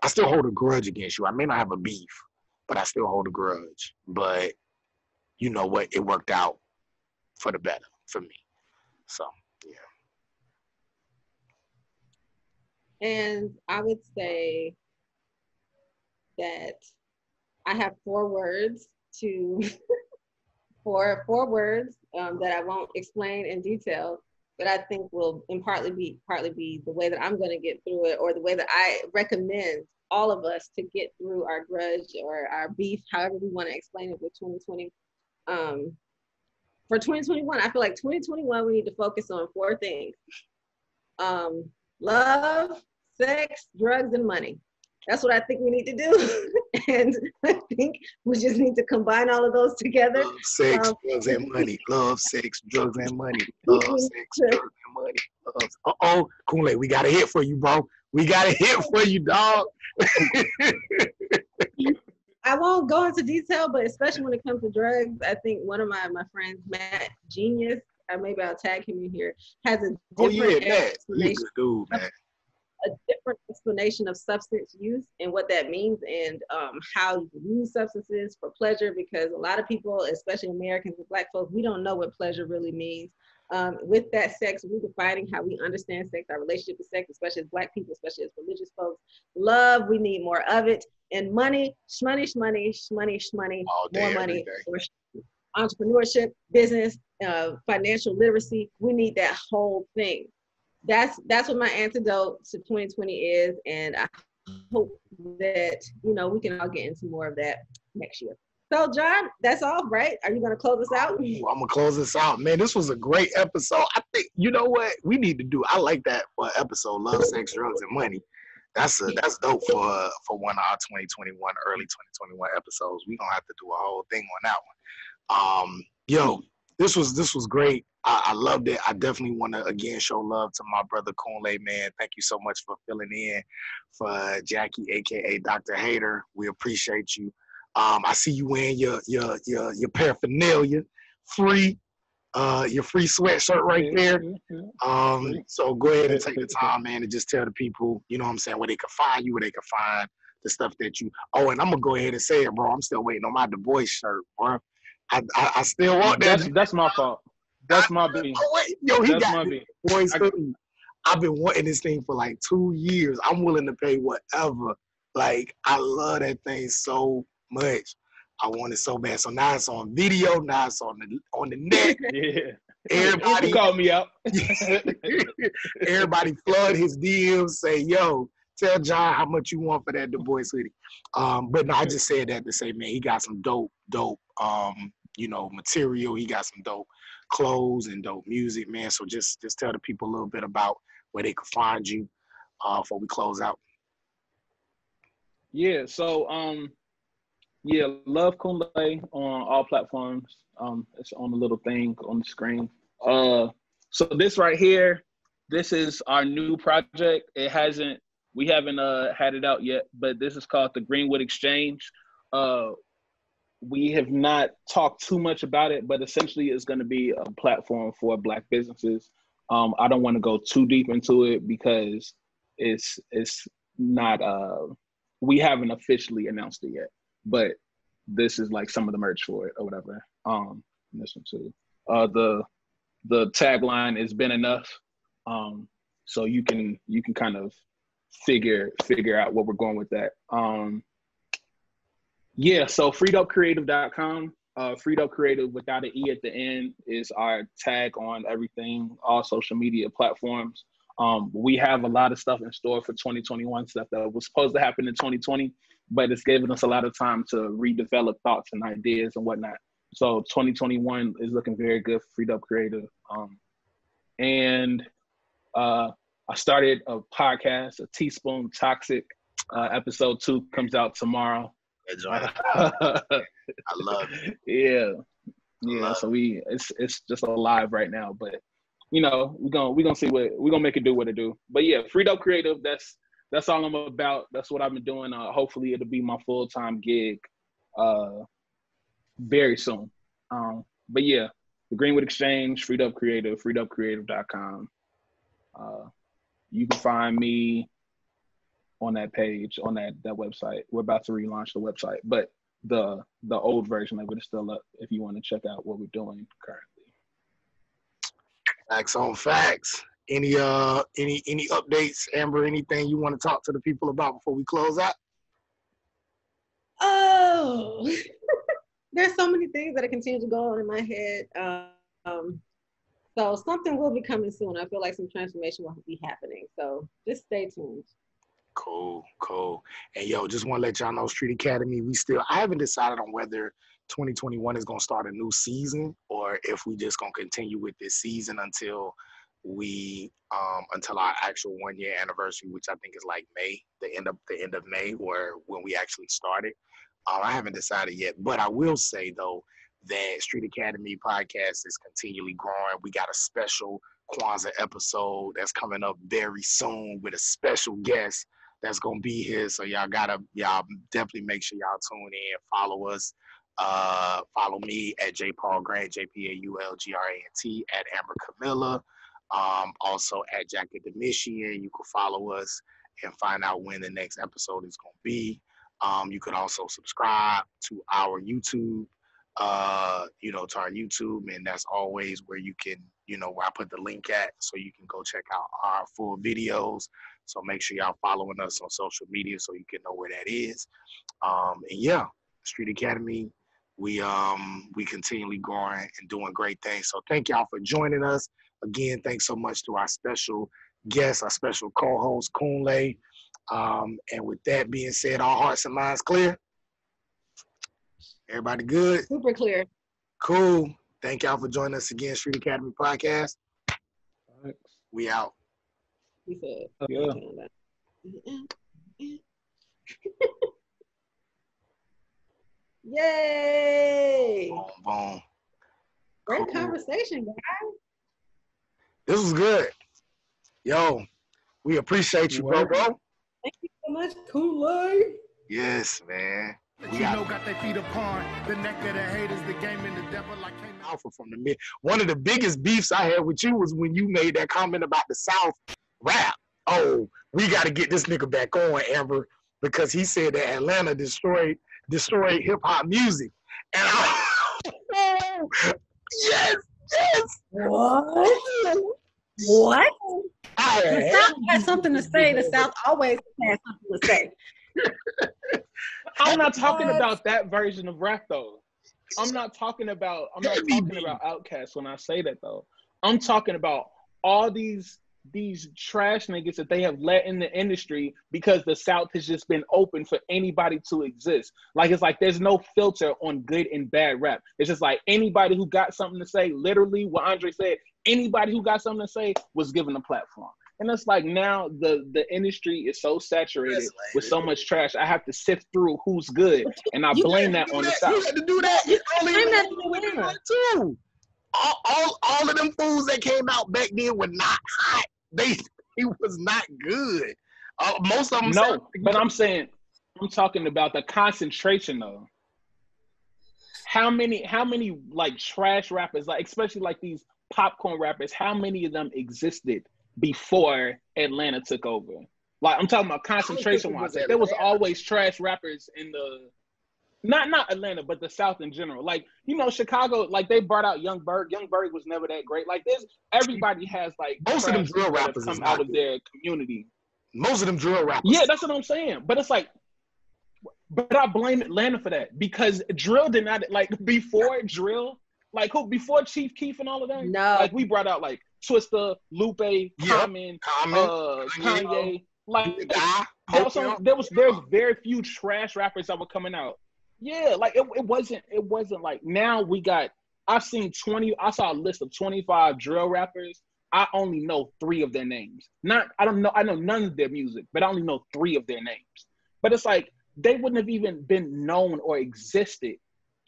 [SPEAKER 2] I still hold a grudge against you. I may not have a beef, but I still hold a grudge. But you know what? It worked out for the better for me. So
[SPEAKER 1] yeah. And I would say that I have four words to four four words um, that I won't explain in detail, but I think will in partly be partly be the way that I'm going to get through it, or the way that I recommend all of us to get through our grudge or our beef, however we want to explain it with 2020. Um, for 2021, I feel like 2021 we need to focus on four things: um, love, sex, drugs, and money. That's what I think we need to do. and I think we just need to combine all of those together.
[SPEAKER 2] Love, sex, um, drugs, and money. Love, sex, drugs, and money. Love, sex, drugs, and money. Uh oh, Kool-Aid, we got a hit for you, bro. We got a hit for you, dog.
[SPEAKER 1] I won't go into detail, but especially when it comes to drugs, I think one of my, my friends, Matt Genius, or maybe I'll tag him in here, has a different oh, yeah, Matt. He's a dude, man a different explanation of substance use and what that means and um, how you use substances for pleasure because a lot of people, especially Americans and Black folks, we don't know what pleasure really means. Um, with that sex, we're defining how we understand sex, our relationship with sex, especially as Black people, especially as religious folks. Love, we need more of it. And money, shmoney, shmoney, shmoney, shmoney, more money. Entrepreneurship, business, uh, financial literacy, we need that whole thing that's that's what my antidote to 2020 is, and I hope that you know we can all get into more of that next year. So, John, that's all, right? Are you going to close us out?
[SPEAKER 2] Ooh, I'm gonna close this out, man. This was a great episode. I think you know what we need to do. I like that for episode: love, sex, drugs, and money. That's a that's dope for for one of our 2021 early 2021 episodes. We gonna have to do a whole thing on that one. Um, yo, this was this was great. I, I loved it. I definitely want to again show love to my brother Kunle, man. Thank you so much for filling in for Jackie, aka Dr. Hater. We appreciate you. Um, I see you wearing your your your your paraphernalia, free, uh, your free sweatshirt right there. Um, so go ahead and take the time, man, and just tell the people, you know what I'm saying, where they can find you, where they can find the stuff that you. Oh, and I'm gonna go ahead and say it, bro. I'm still waiting on my Du Bois shirt, bro. I, I, I still want
[SPEAKER 3] that. That's, that's my fault. That's my beat.
[SPEAKER 2] Oh, yo, he That's got my boys. I've been wanting this thing for like two years. I'm willing to pay whatever. Like I love that thing so much. I want it so bad. So now it's on video. Now it's on the on the net.
[SPEAKER 3] Yeah.
[SPEAKER 2] Everybody
[SPEAKER 3] call me out.
[SPEAKER 2] everybody flood his DMs. Say, yo, tell John how much you want for that Du Bois hoodie. Um, but no, I just said that to say, man, he got some dope, dope, um, you know, material. He got some dope clothes and dope music, man. So just just tell the people a little bit about where they can find you uh, before we close out.
[SPEAKER 3] Yeah. So um, yeah, love Kunle on all platforms. Um, it's on the little thing on the screen. Uh, so this right here, this is our new project. It hasn't, we haven't uh had it out yet, but this is called the Greenwood Exchange. Uh, we have not talked too much about it, but essentially it's going to be a platform for Black businesses. Um, I don't want to go too deep into it because it's it's not uh we haven't officially announced it yet, but this is like some of the merch for it or whatever. Um, this one too. Uh, the the tagline has "Been Enough," um, so you can you can kind of figure figure out what we're going with that. Um, yeah, so freedopecreative.com. Uh, Free Dope Creative without an E at the end is our tag on everything, all social media platforms. Um, we have a lot of stuff in store for 2021, stuff that was supposed to happen in 2020, but it's given us a lot of time to redevelop thoughts and ideas and whatnot. So 2021 is looking very good for Free Dope Creative. Um, and uh, I started a podcast, a Teaspoon Toxic. Uh, episode two comes out tomorrow.
[SPEAKER 2] I love it.
[SPEAKER 3] Yeah. Yeah. So we it's it's just alive right now. But you know, we're gonna we're gonna see what we're gonna make it do what it do. But yeah, Free Dope Creative, that's that's all I'm about. That's what I've been doing. Uh, hopefully it'll be my full time gig uh very soon. Um, but yeah, the Greenwood Exchange, Free Dope Creative, freedopecreative.com. Uh, you can find me on that page on that that website. We're about to relaunch the website, but the the old version of it is still up if you want to check out what we're doing currently.
[SPEAKER 2] Facts on facts. Any uh any any updates, Amber? Anything you want to talk to the people about before we close out?
[SPEAKER 1] Oh, there's so many things that are continue to go on in my head. Um, so something will be coming soon. I feel like some transformation will be happening. So just stay tuned.
[SPEAKER 2] Cool, cool. And yo, just want to let y'all know, Street Academy, we still, I haven't decided on whether 2021 is going to start a new season or if we just going to continue with this season until we, um, until our actual one year anniversary, which I think is like May, the end of the end of May, or when we actually started. Uh, I haven't decided yet, but I will say though that Street Academy podcast is continually growing. We got a special Kwanzaa episode that's coming up very soon with a special guest that's gonna be here. So y'all gotta y'all definitely make sure y'all tune in, follow us. Uh, follow me at J Paul Grant, J P A U L G R A N T, at Amber Kamilah. Um, also at Jacademician. You can follow us and find out when the next episode is gonna be. Um, you can also subscribe to our YouTube, uh, you know, to our YouTube, and that's always where you can, you know, where I put the link at, so you can go check out our full videos. So make sure y'all following us on social media so you can know where that is. Um, and yeah, Street Academy, we um we continually growing and doing great things. So thank y'all for joining us. Again, thanks so much to our special guest, our special co-host, Kunle. Um, and with that being said, all hearts and minds clear. Everybody good?
[SPEAKER 1] Super clear.
[SPEAKER 2] Cool. Thank y'all for joining us again, Street Academy Podcast.
[SPEAKER 3] Thanks.
[SPEAKER 2] We out.
[SPEAKER 1] We said.
[SPEAKER 3] oh, Yeah.
[SPEAKER 1] Yay!
[SPEAKER 2] Boom, boom.
[SPEAKER 1] Great
[SPEAKER 2] Cool.
[SPEAKER 1] conversation, guys.
[SPEAKER 2] This was good. Yo, we appreciate you, bro, bro.
[SPEAKER 1] Thank you so much, Kool-Aid.
[SPEAKER 2] Yes, man.
[SPEAKER 4] But you know, got their feet upon the neck of the haters, the game and the devil. I came out.
[SPEAKER 2] Alpha from the mid. One of the biggest beefs I had with you was when you made that comment about the South rap. Oh, we got to get this nigga back on, Amber, because he said that Atlanta destroyed destroyed hip hop music. And I, yes, yes.
[SPEAKER 1] What? What?
[SPEAKER 2] I
[SPEAKER 1] The
[SPEAKER 2] had
[SPEAKER 1] South has something to say. The South always has something to say.
[SPEAKER 3] I'm not talking about that version of rap though. I'm not talking about I'm not talking about Outkast when I say that though. I'm talking about all these these trash niggas that they have let in the industry because the South has just been open for anybody to exist. Like it's like there's no filter on good and bad rap. It's just like anybody who got something to say, literally what Andre said, anybody who got something to say was given a platform. And it's like now the the industry is so saturated with so much trash. I have to sift through who's good, and I
[SPEAKER 1] You
[SPEAKER 3] blame that on
[SPEAKER 2] do
[SPEAKER 3] the
[SPEAKER 2] that.
[SPEAKER 3] South.
[SPEAKER 2] You had to do that.
[SPEAKER 1] You
[SPEAKER 2] Only
[SPEAKER 1] blame that
[SPEAKER 2] them
[SPEAKER 1] on the
[SPEAKER 2] who too. All, all, all of them fools that came out back then were not hot. They he was not good. Uh, most of them.
[SPEAKER 3] No, but I'm saying I'm talking about the concentration though. How many how many like trash rappers, like especially like these popcorn rappers, how many of them existed before Atlanta took over? Like I'm talking about concentration wise. there was always trash rappers in the not not Atlanta, but the South in general. Like you know, Chicago, like they brought out Young Berg. Young Berg was never that great. Like this, everybody has like
[SPEAKER 2] Most of them drill
[SPEAKER 3] people
[SPEAKER 2] rappers
[SPEAKER 3] come
[SPEAKER 2] not
[SPEAKER 3] out of their community.
[SPEAKER 2] most of them drill rappers.
[SPEAKER 3] Yeah, that's what I'm saying. But it's like, but I blame Atlanta for that because drill did not like before drill, like who before Chief Keef and all of that.
[SPEAKER 1] No.
[SPEAKER 3] like we brought out like Twista, Lupe,
[SPEAKER 2] Yeah.
[SPEAKER 3] Common,
[SPEAKER 2] Common,
[SPEAKER 3] uh,
[SPEAKER 2] Kanye,
[SPEAKER 3] Kanye. Like
[SPEAKER 2] the
[SPEAKER 3] there was, some, there was there's very few trash rappers that were coming out. Yeah, like it, it wasn't it wasn't like now we got I've seen 20 I saw a list of 25 drill rappers. I only know three of their names. Not I don't know I know none of their music, but I only know three of their names. But it's like they wouldn't have even been known or existed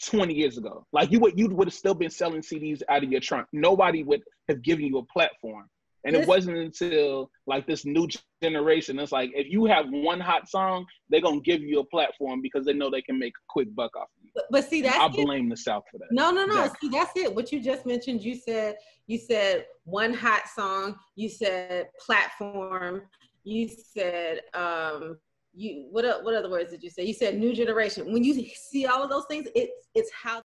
[SPEAKER 3] 20 years ago. Like you would you would have still been selling CDs out of your trunk. Nobody would have given you a platform. And it wasn't until like this new generation. It's like if you have one hot song, they're gonna give you a platform because they know they can make a quick buck off of you.
[SPEAKER 1] But, but see, that's
[SPEAKER 3] I
[SPEAKER 1] it.
[SPEAKER 3] blame the South for that.
[SPEAKER 1] No, no, no. See, that's it. What you just mentioned, you said you said one hot song, you said platform, you said um you what what other words did you say? You said new generation. When you see all of those things, it's it's how